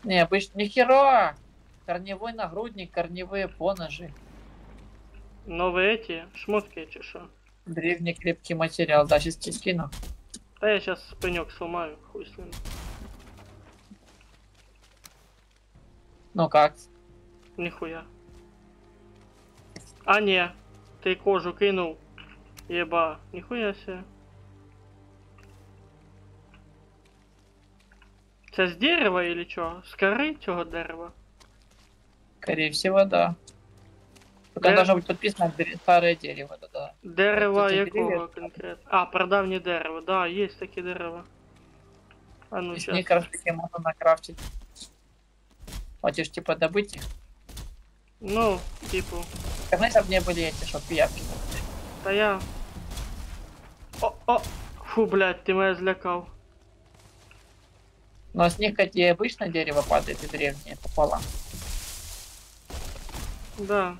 Не, обычно, нихера! корневой нагрудник, корневые поножи. Нові эти шмотки чи що? Древний крепкий материал. Да, сейчас тебе скину. Та я сейчас пеньок сломаю, хуй с ним. Ну как? Ніхуя. А не, ти кожу кинув. Єба, ніхуя себе. Це з дерева или чого? З кори цього дерева? Скорее всего, да. Только Да. должно быть подписано дре- старое дерево, да, да. Дерева Це ті якого дерев'я? конкретно? А, прадавнє дерево, да, є такі дерева. А ну Из сейчас. них как раз таки можно накрафтить. Хочешь, типа, добыть их? Ну, типу. Скажи, чтобы не были эти, чтоб пиявки. Та я. О, о! Фу, блядь, ти мене злякав. Но с них, хоть и обычно дерево падает, и древнее пополам. Да.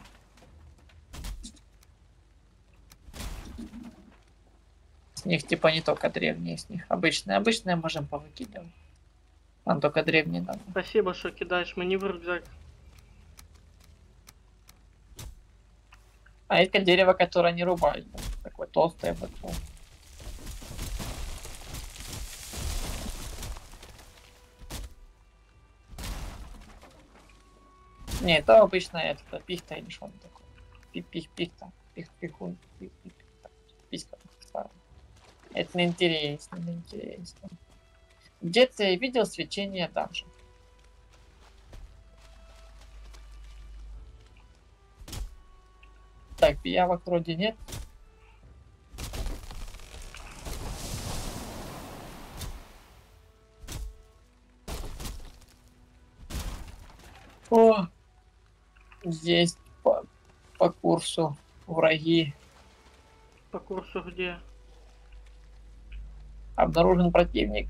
С них, типа, не только древние, с них обычные. Обычные можем повыкидывать. Нам только древние надо. Спасибо, що кидаєш мені в рюкзак. А это дерево, которое не рубают. да, Такое толстое вот. Не, это обычная это, пихта или что он такое. Пих, пих, пихта. Это неинтересно, неинтересно. Где ты видел свечение данжа? Так, пиявок вроде нет. О, есть по, по курсу враги. По курсу где? Обнаружен противник.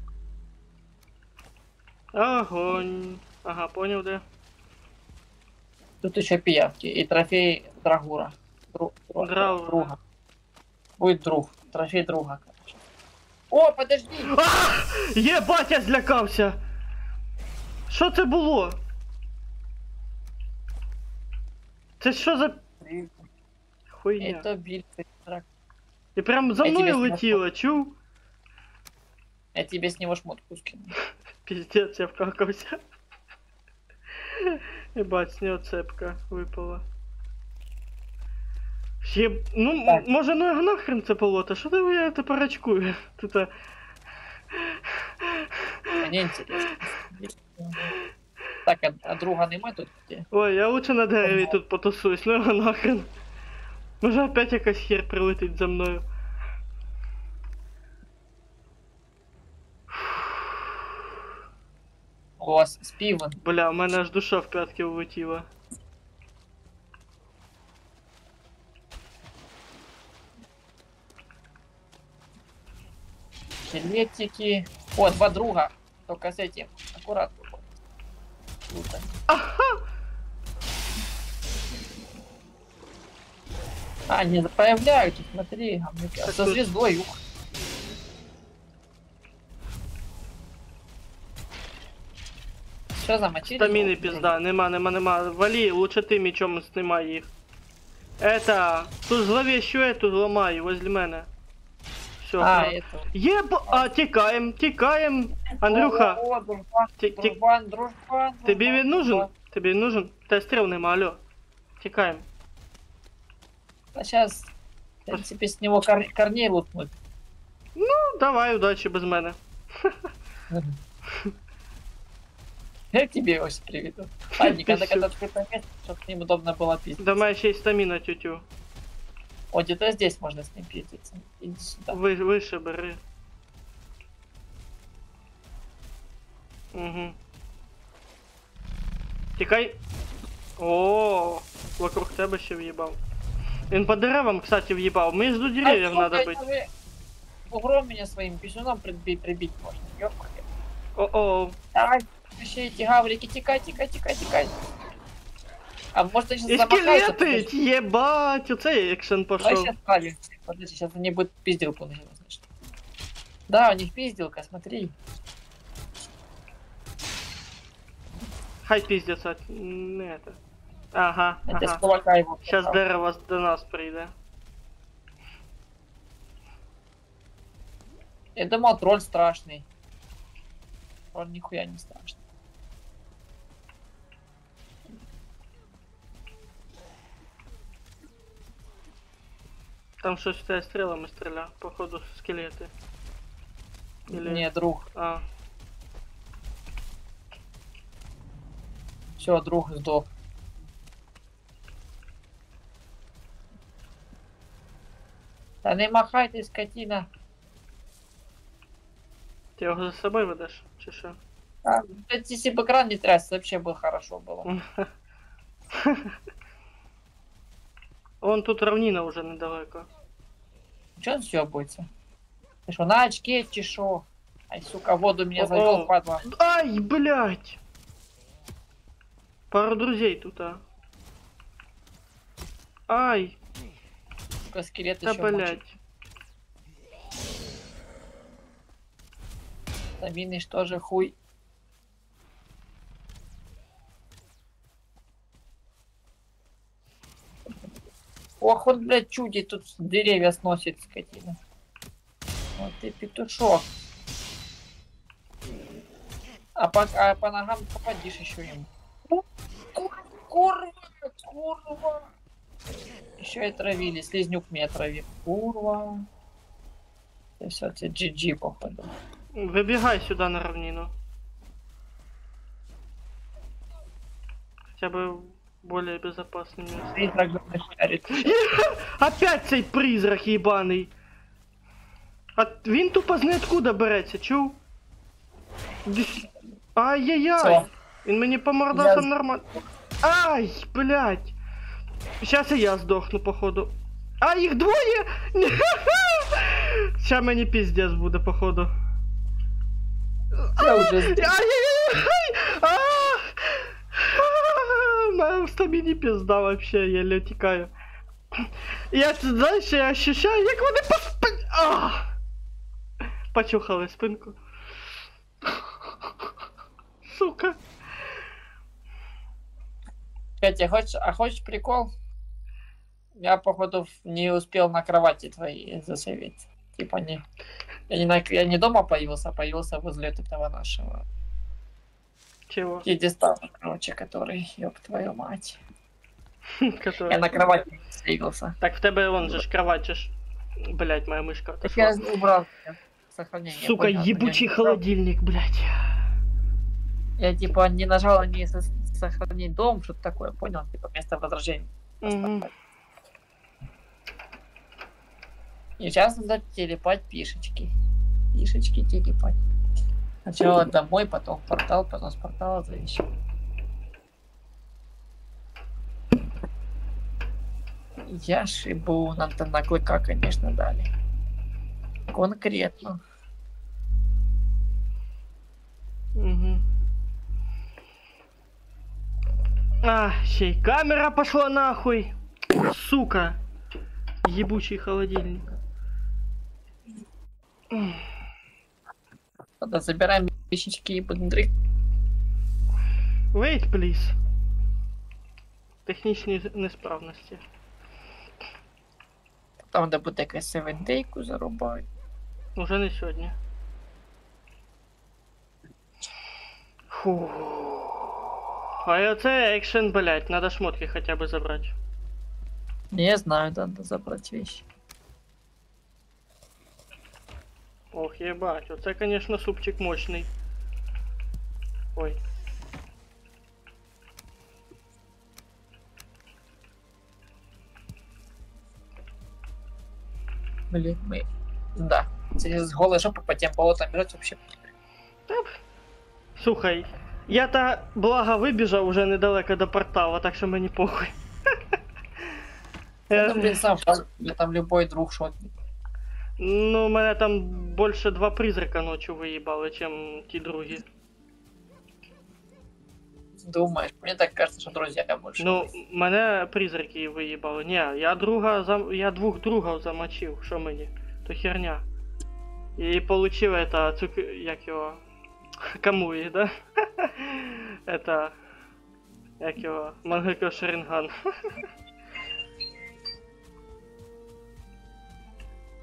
Огонь. Ага, понял, да? Тут еще пиявки и трофей Драгура. Дру- дру- Драура. друга. Будет друг. Трофей друга, короче. О, подожди! А! Єбать, я злякався! Що це було? Це що за хуйня? Это драк. Ти прям за мною тебе летіла, чув? Я тебе с него шмотку скину. Піздець, я вкакався. Єбать, з нього цепка випала. Єб... Ну, м- Так. може, ну його нахрен це болото? Що ти я тепер очкую? Тут. а, Мне интересно. Так, а, а друга нема тут где? Ой, я лучше на дереві тут потусуюсь, ну його нахрен. Може опять якась хер прилетить за мною. У вас спиван. Бля, у мене аж душа в п'ятки улетіла. Скелетики. О, два друга. Только с этим. Аккуратно. Круто. А, они появляются, смотри. говнюки. А Со звездой. Ух. Что замочили? Стаміни Ну, пізда, нема, нема, нема. Вали, лучше ти мечом знімай їх. Это, ту зловещу эту ламай возле мене. Все, А, это. Єб... А, тікаєм, тікаєм. Андрюха, О, о, дружбан, Тик- тик- дружбан, дружбан, тобі дружбан, він нужен? дружбан. Тобі він нужен? Та стріл нема, алло. Тікаєм. А сейчас, в принципе, с него кор- корней лутнуть. Ну, давай, удачі без мене. Я к тебе Иосиф приведу. Ладно, когда когда открытое место, чтобы с ним удобно было пиздить. Да мене ще й стаміна тютю. О, где-то здесь можно с ним пиздиться. Иди сюда. Ви, вище бери. Угу. Тікай. О, вокруг тебе ще в'їбав. Він по деревам, кстати, в'їбав. Між деревьев А, надо сука, быть. это вы Бугром меня своим писюном прибить, прибить можно. Ёпарь. О-о. Давай, вообще эти гаврики, тикай, тикай, тикай, тикай. А может, они сейчас І замахаются? скелети! подожди. Єбать, оцей екшен Давай пошов. сейчас справим. Подожди, сейчас они будут пизделку начинать. значит. Да, у них пизделка, смотри. Хай піздяться. Не это. Ага, Это с ага. кулака его. Сейчас попал. дерево до нас прийде. Я думал, тролль страшный. Тролль нихуя не страшный. Там щось тебе стрілами стріля, походу скелети. Или- Не, друг. А, Все, друг сдох. Да не махай ты, скотина. ти його за собою ведеш? Чи що? А, если бы экран не трясся, вообще бы хорошо было. Вон тут равнина уже недалеко. Че он съебывается? Ты что, на очке чешу? Ай, сука, воду меня завел, падла. Ай, блядь! Пару друзей тут, а. Ай, Сука, скелет да еще мочит. блядь. Заминишь тоже хуй. Ох, он, блядь, чудит, тут деревья сносит, скотина. Вот ты петушок. А по, а по ногам попадишь еще ему. Кур- Курва, курва. Еще и травили, слизнюк меня травил. Курва. И все, тебе походу. Выбегай сюда на равнину. Хотя бы более безопасное место. Призрак за мной шарит. Опять цей призрак їбаний. А він тупо з ниоткуда береться, чув? Десь- Ай-яй-яй! Всё. Він мені по мордасам Я- нормально. Ай, блядь! Сейчас і я здохну, походу. А, їх двоє! Ща мені піздець буде, походу. Я уже Ай-яй-яй! На стаміні пізда вообще, я еле тікаю. Я, тут, знаєш, я ощущаю, як вони по спині... А! Почухали спинку. Сука. Петя, хочешь, а хочешь прикол? Я, походу, в- не успел на кровати твоей засейвить. Типа не... Я не, на, я не дома появился, а появился возле этого нашего чего? пьедестала, короче, который, ёб твою мать. Я на кровати сейвился. Так в тебе вон же ж ж. Блять, моя мышка я убрал сохранение. Сука, ебучий холодильник, блять. Я типа не нажал не со- сохранить дом, что-то такое, понял? Типа место возражения. И сейчас надо телепать пишечки. Пишечки телепать. Сначала домой, потом в портал, потом с портала за вещи. Я шибу, нам там на клыка, конечно, дали. Конкретно. Угу. А, щей, камера пошла нахуй. Сука. Ебучий холодильник. М, Тогда забираем вещички и будем дрых. Wait, please. Технічні з- несправності. Там, де буде якась севендейку зарубають. Уже не сьогодні. Фу. А і оце екшен, блять, надо шмотки хоча б забрати. Не знаю, надо забрать вещи. Ох, ебать, оце, конечно, супчик мощний. Ой. Блин, мы... Да. Через голые жопы по тем болотам бежать вообще. Слухай, я та благо вибіжав уже недалеко до портала, так що мені похуй. Ну, Е, блин, сам я там любой друг шотник. Ну, мене там більше два призрака ночі виїбали, чим ті другі. Думаешь, мне так кажется, что друзья больше. Ну, мене призраки виїбали. Ні, я друга зам... я двох другів замочив, що мені? То херня. І получив это цук... як його. Кому їх, да? Это Як його? Мангеко Шеринган.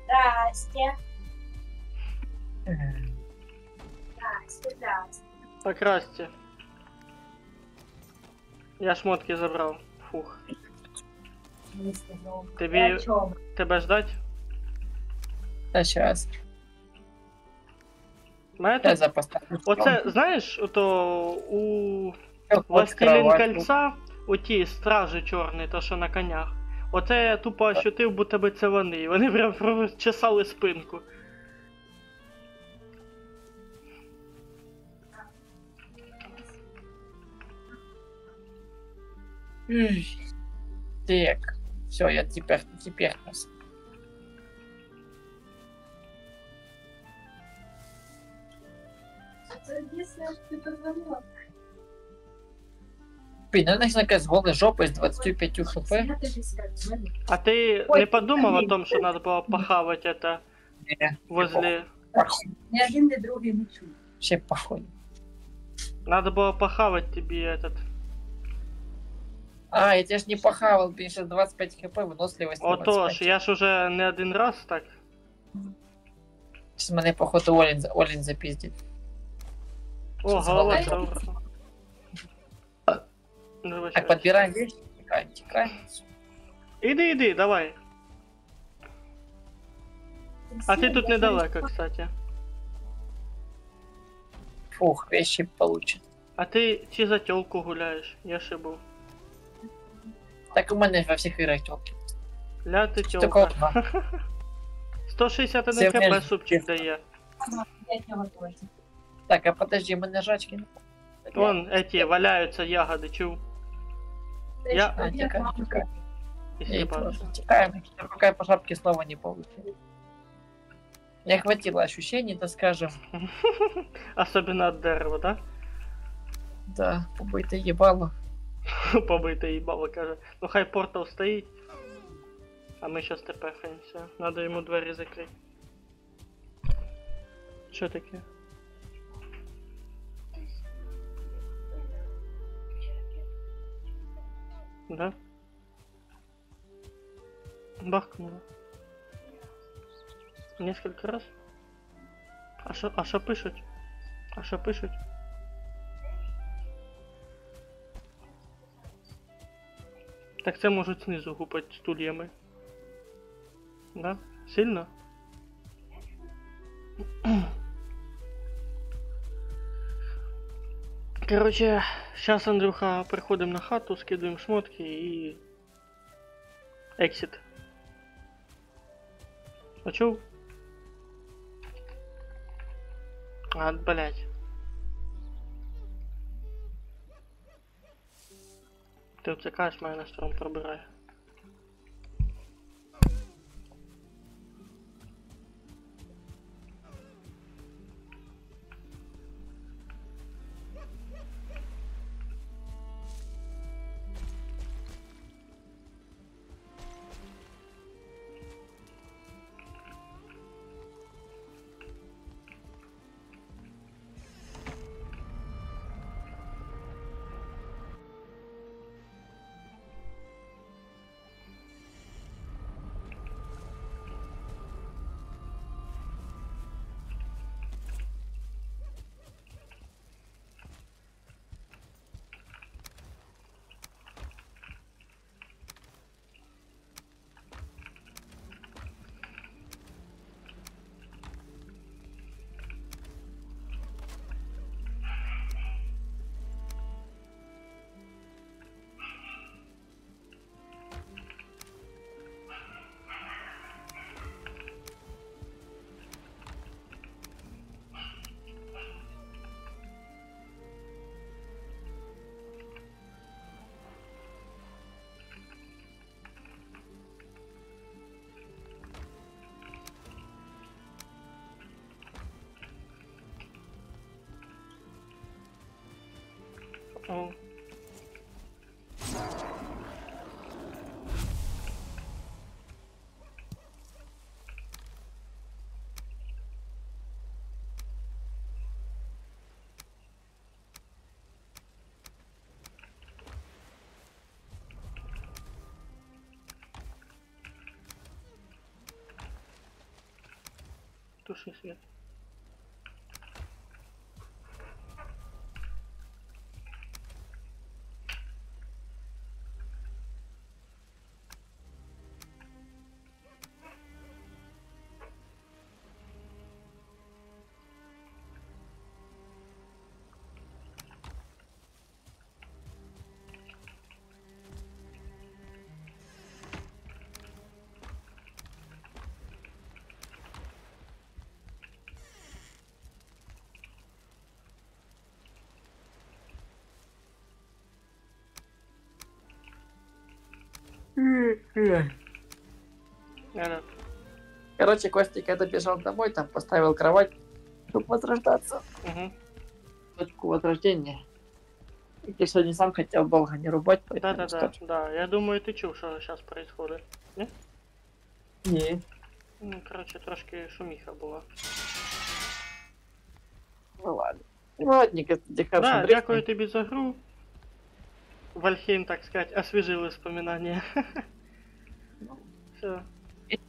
Здрасте. Е, Здрасте, здрасте. Покрасьте. Я шмотки забрав. Фух. Не сказал. Тобі Ты о чем? тебе ждать? Та щас. Мене Я тут... запоставлю. Оце, знаєш, ото у От Властелін кровать. кольца, оті стражі чорні, то що на конях. Оце я тупо ощутив, бо тебе це вони. Вони прям прочесали спинку. Так. Все, я теперь, теперь нас. Если ты позвонила, Блин, ну начну с голой жопой с 25 хп. я тебе скажу. А ти Ой, не подумав о блін. том, що треба було похавати це Не, возле. Ни один, ни другий не чує. Вообще похуй. Надо было похавать тебе этот. А, я тебя ж не похавал, блин, сейчас 25 хп, выносливость. Отож, 25. я ж уже не один раз так. Сейчас мене, походу, Олень, за- Олень запиздит. О, голова? трохи. Ну, Так, вибачаюсь. подбираем вещи. Тикаем, тикаем. Іди, іди, давай. А ти тут недалеко, кстати. Фух, вещи получат. А ти чи за тёлку гуляєш? Я ще був. Так у мене во всіх іграх тёлки. Ля ти Тільки тёлка. одна. 161 Це хп меж- супчик дає. Я от нього теж. Так, а подожди, мене жачки. Вон эти валяються ягоди, чув. Це Я- ж А, як тікай, мама тікай. купить. Якщо Я бачиш. тоже текаем, пока я по шапке снова не получил. Не хватило ощущений, так скажем. Особенно от дерева, да? Да, побыто ебало. Побите їбало, каже. Ну хай портал стоїть. А ми щас тепехаємося. Надо йому двері закрити. Що таке? Да? Бахкнуло. Несколько раз? А що, а що пишуть? А що пишуть? Так це можуть знизу гупати стульями. Да? Сильно? Короче, сейчас, Андрюха, приходим на хату, скидываем шмотки и... Эксит. А чё? А, блядь. Ти оце кажеш, мене на пробирає. Oh. Tudo isso. Короче, Костик, когда бежал домой, там поставил кровать, чтобы возрождаться. мгм. Точку возрождения. И ты сегодня сам хотел долго не рубать, поэтому Да-да-да, скажу. да. Я думаю, ти чув, що зараз происходит. Не. Ну, коротше, трошки шуміха була. Ну ладно. Ладненько, тоді Да, хорошо. дякую тобі за гру. Вальхейм, так сказать, освежили вспоминання. Ну, Все.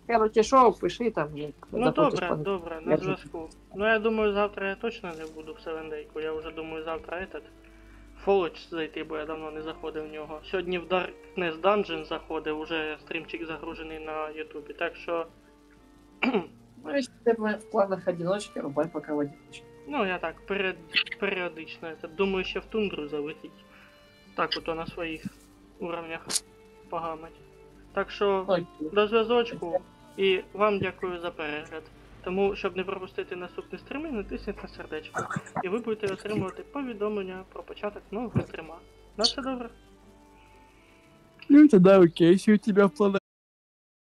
Короче, шоу, пиши там. і Ну захочеш добре, пон- добре, на Я зв'язку. Ну я думаю, завтра я точно не буду в Селендейку. Я вже думаю, завтра этот. Фолоч зайти, бо я давно не заходив в нього. Сьогодні в Darkness Dungeon заходив, уже стрімчик загружений на Ютубі. Так що. Ну, если ты в планах одиночки, рубай пока в одиночке. Ну, я так, період... періодично. это, Думаю, ще в тундру залетіть. Так ото на своїх уровнях погамить. Так що. Ой. До зв'язочку і вам дякую за перегляд. Тому, щоб не пропустити наступні стріми, натисніть на сердечко. І ви будете отримувати повідомлення про початок нового стрима. На все добре. Ну, тогда окей, если у тебя в планах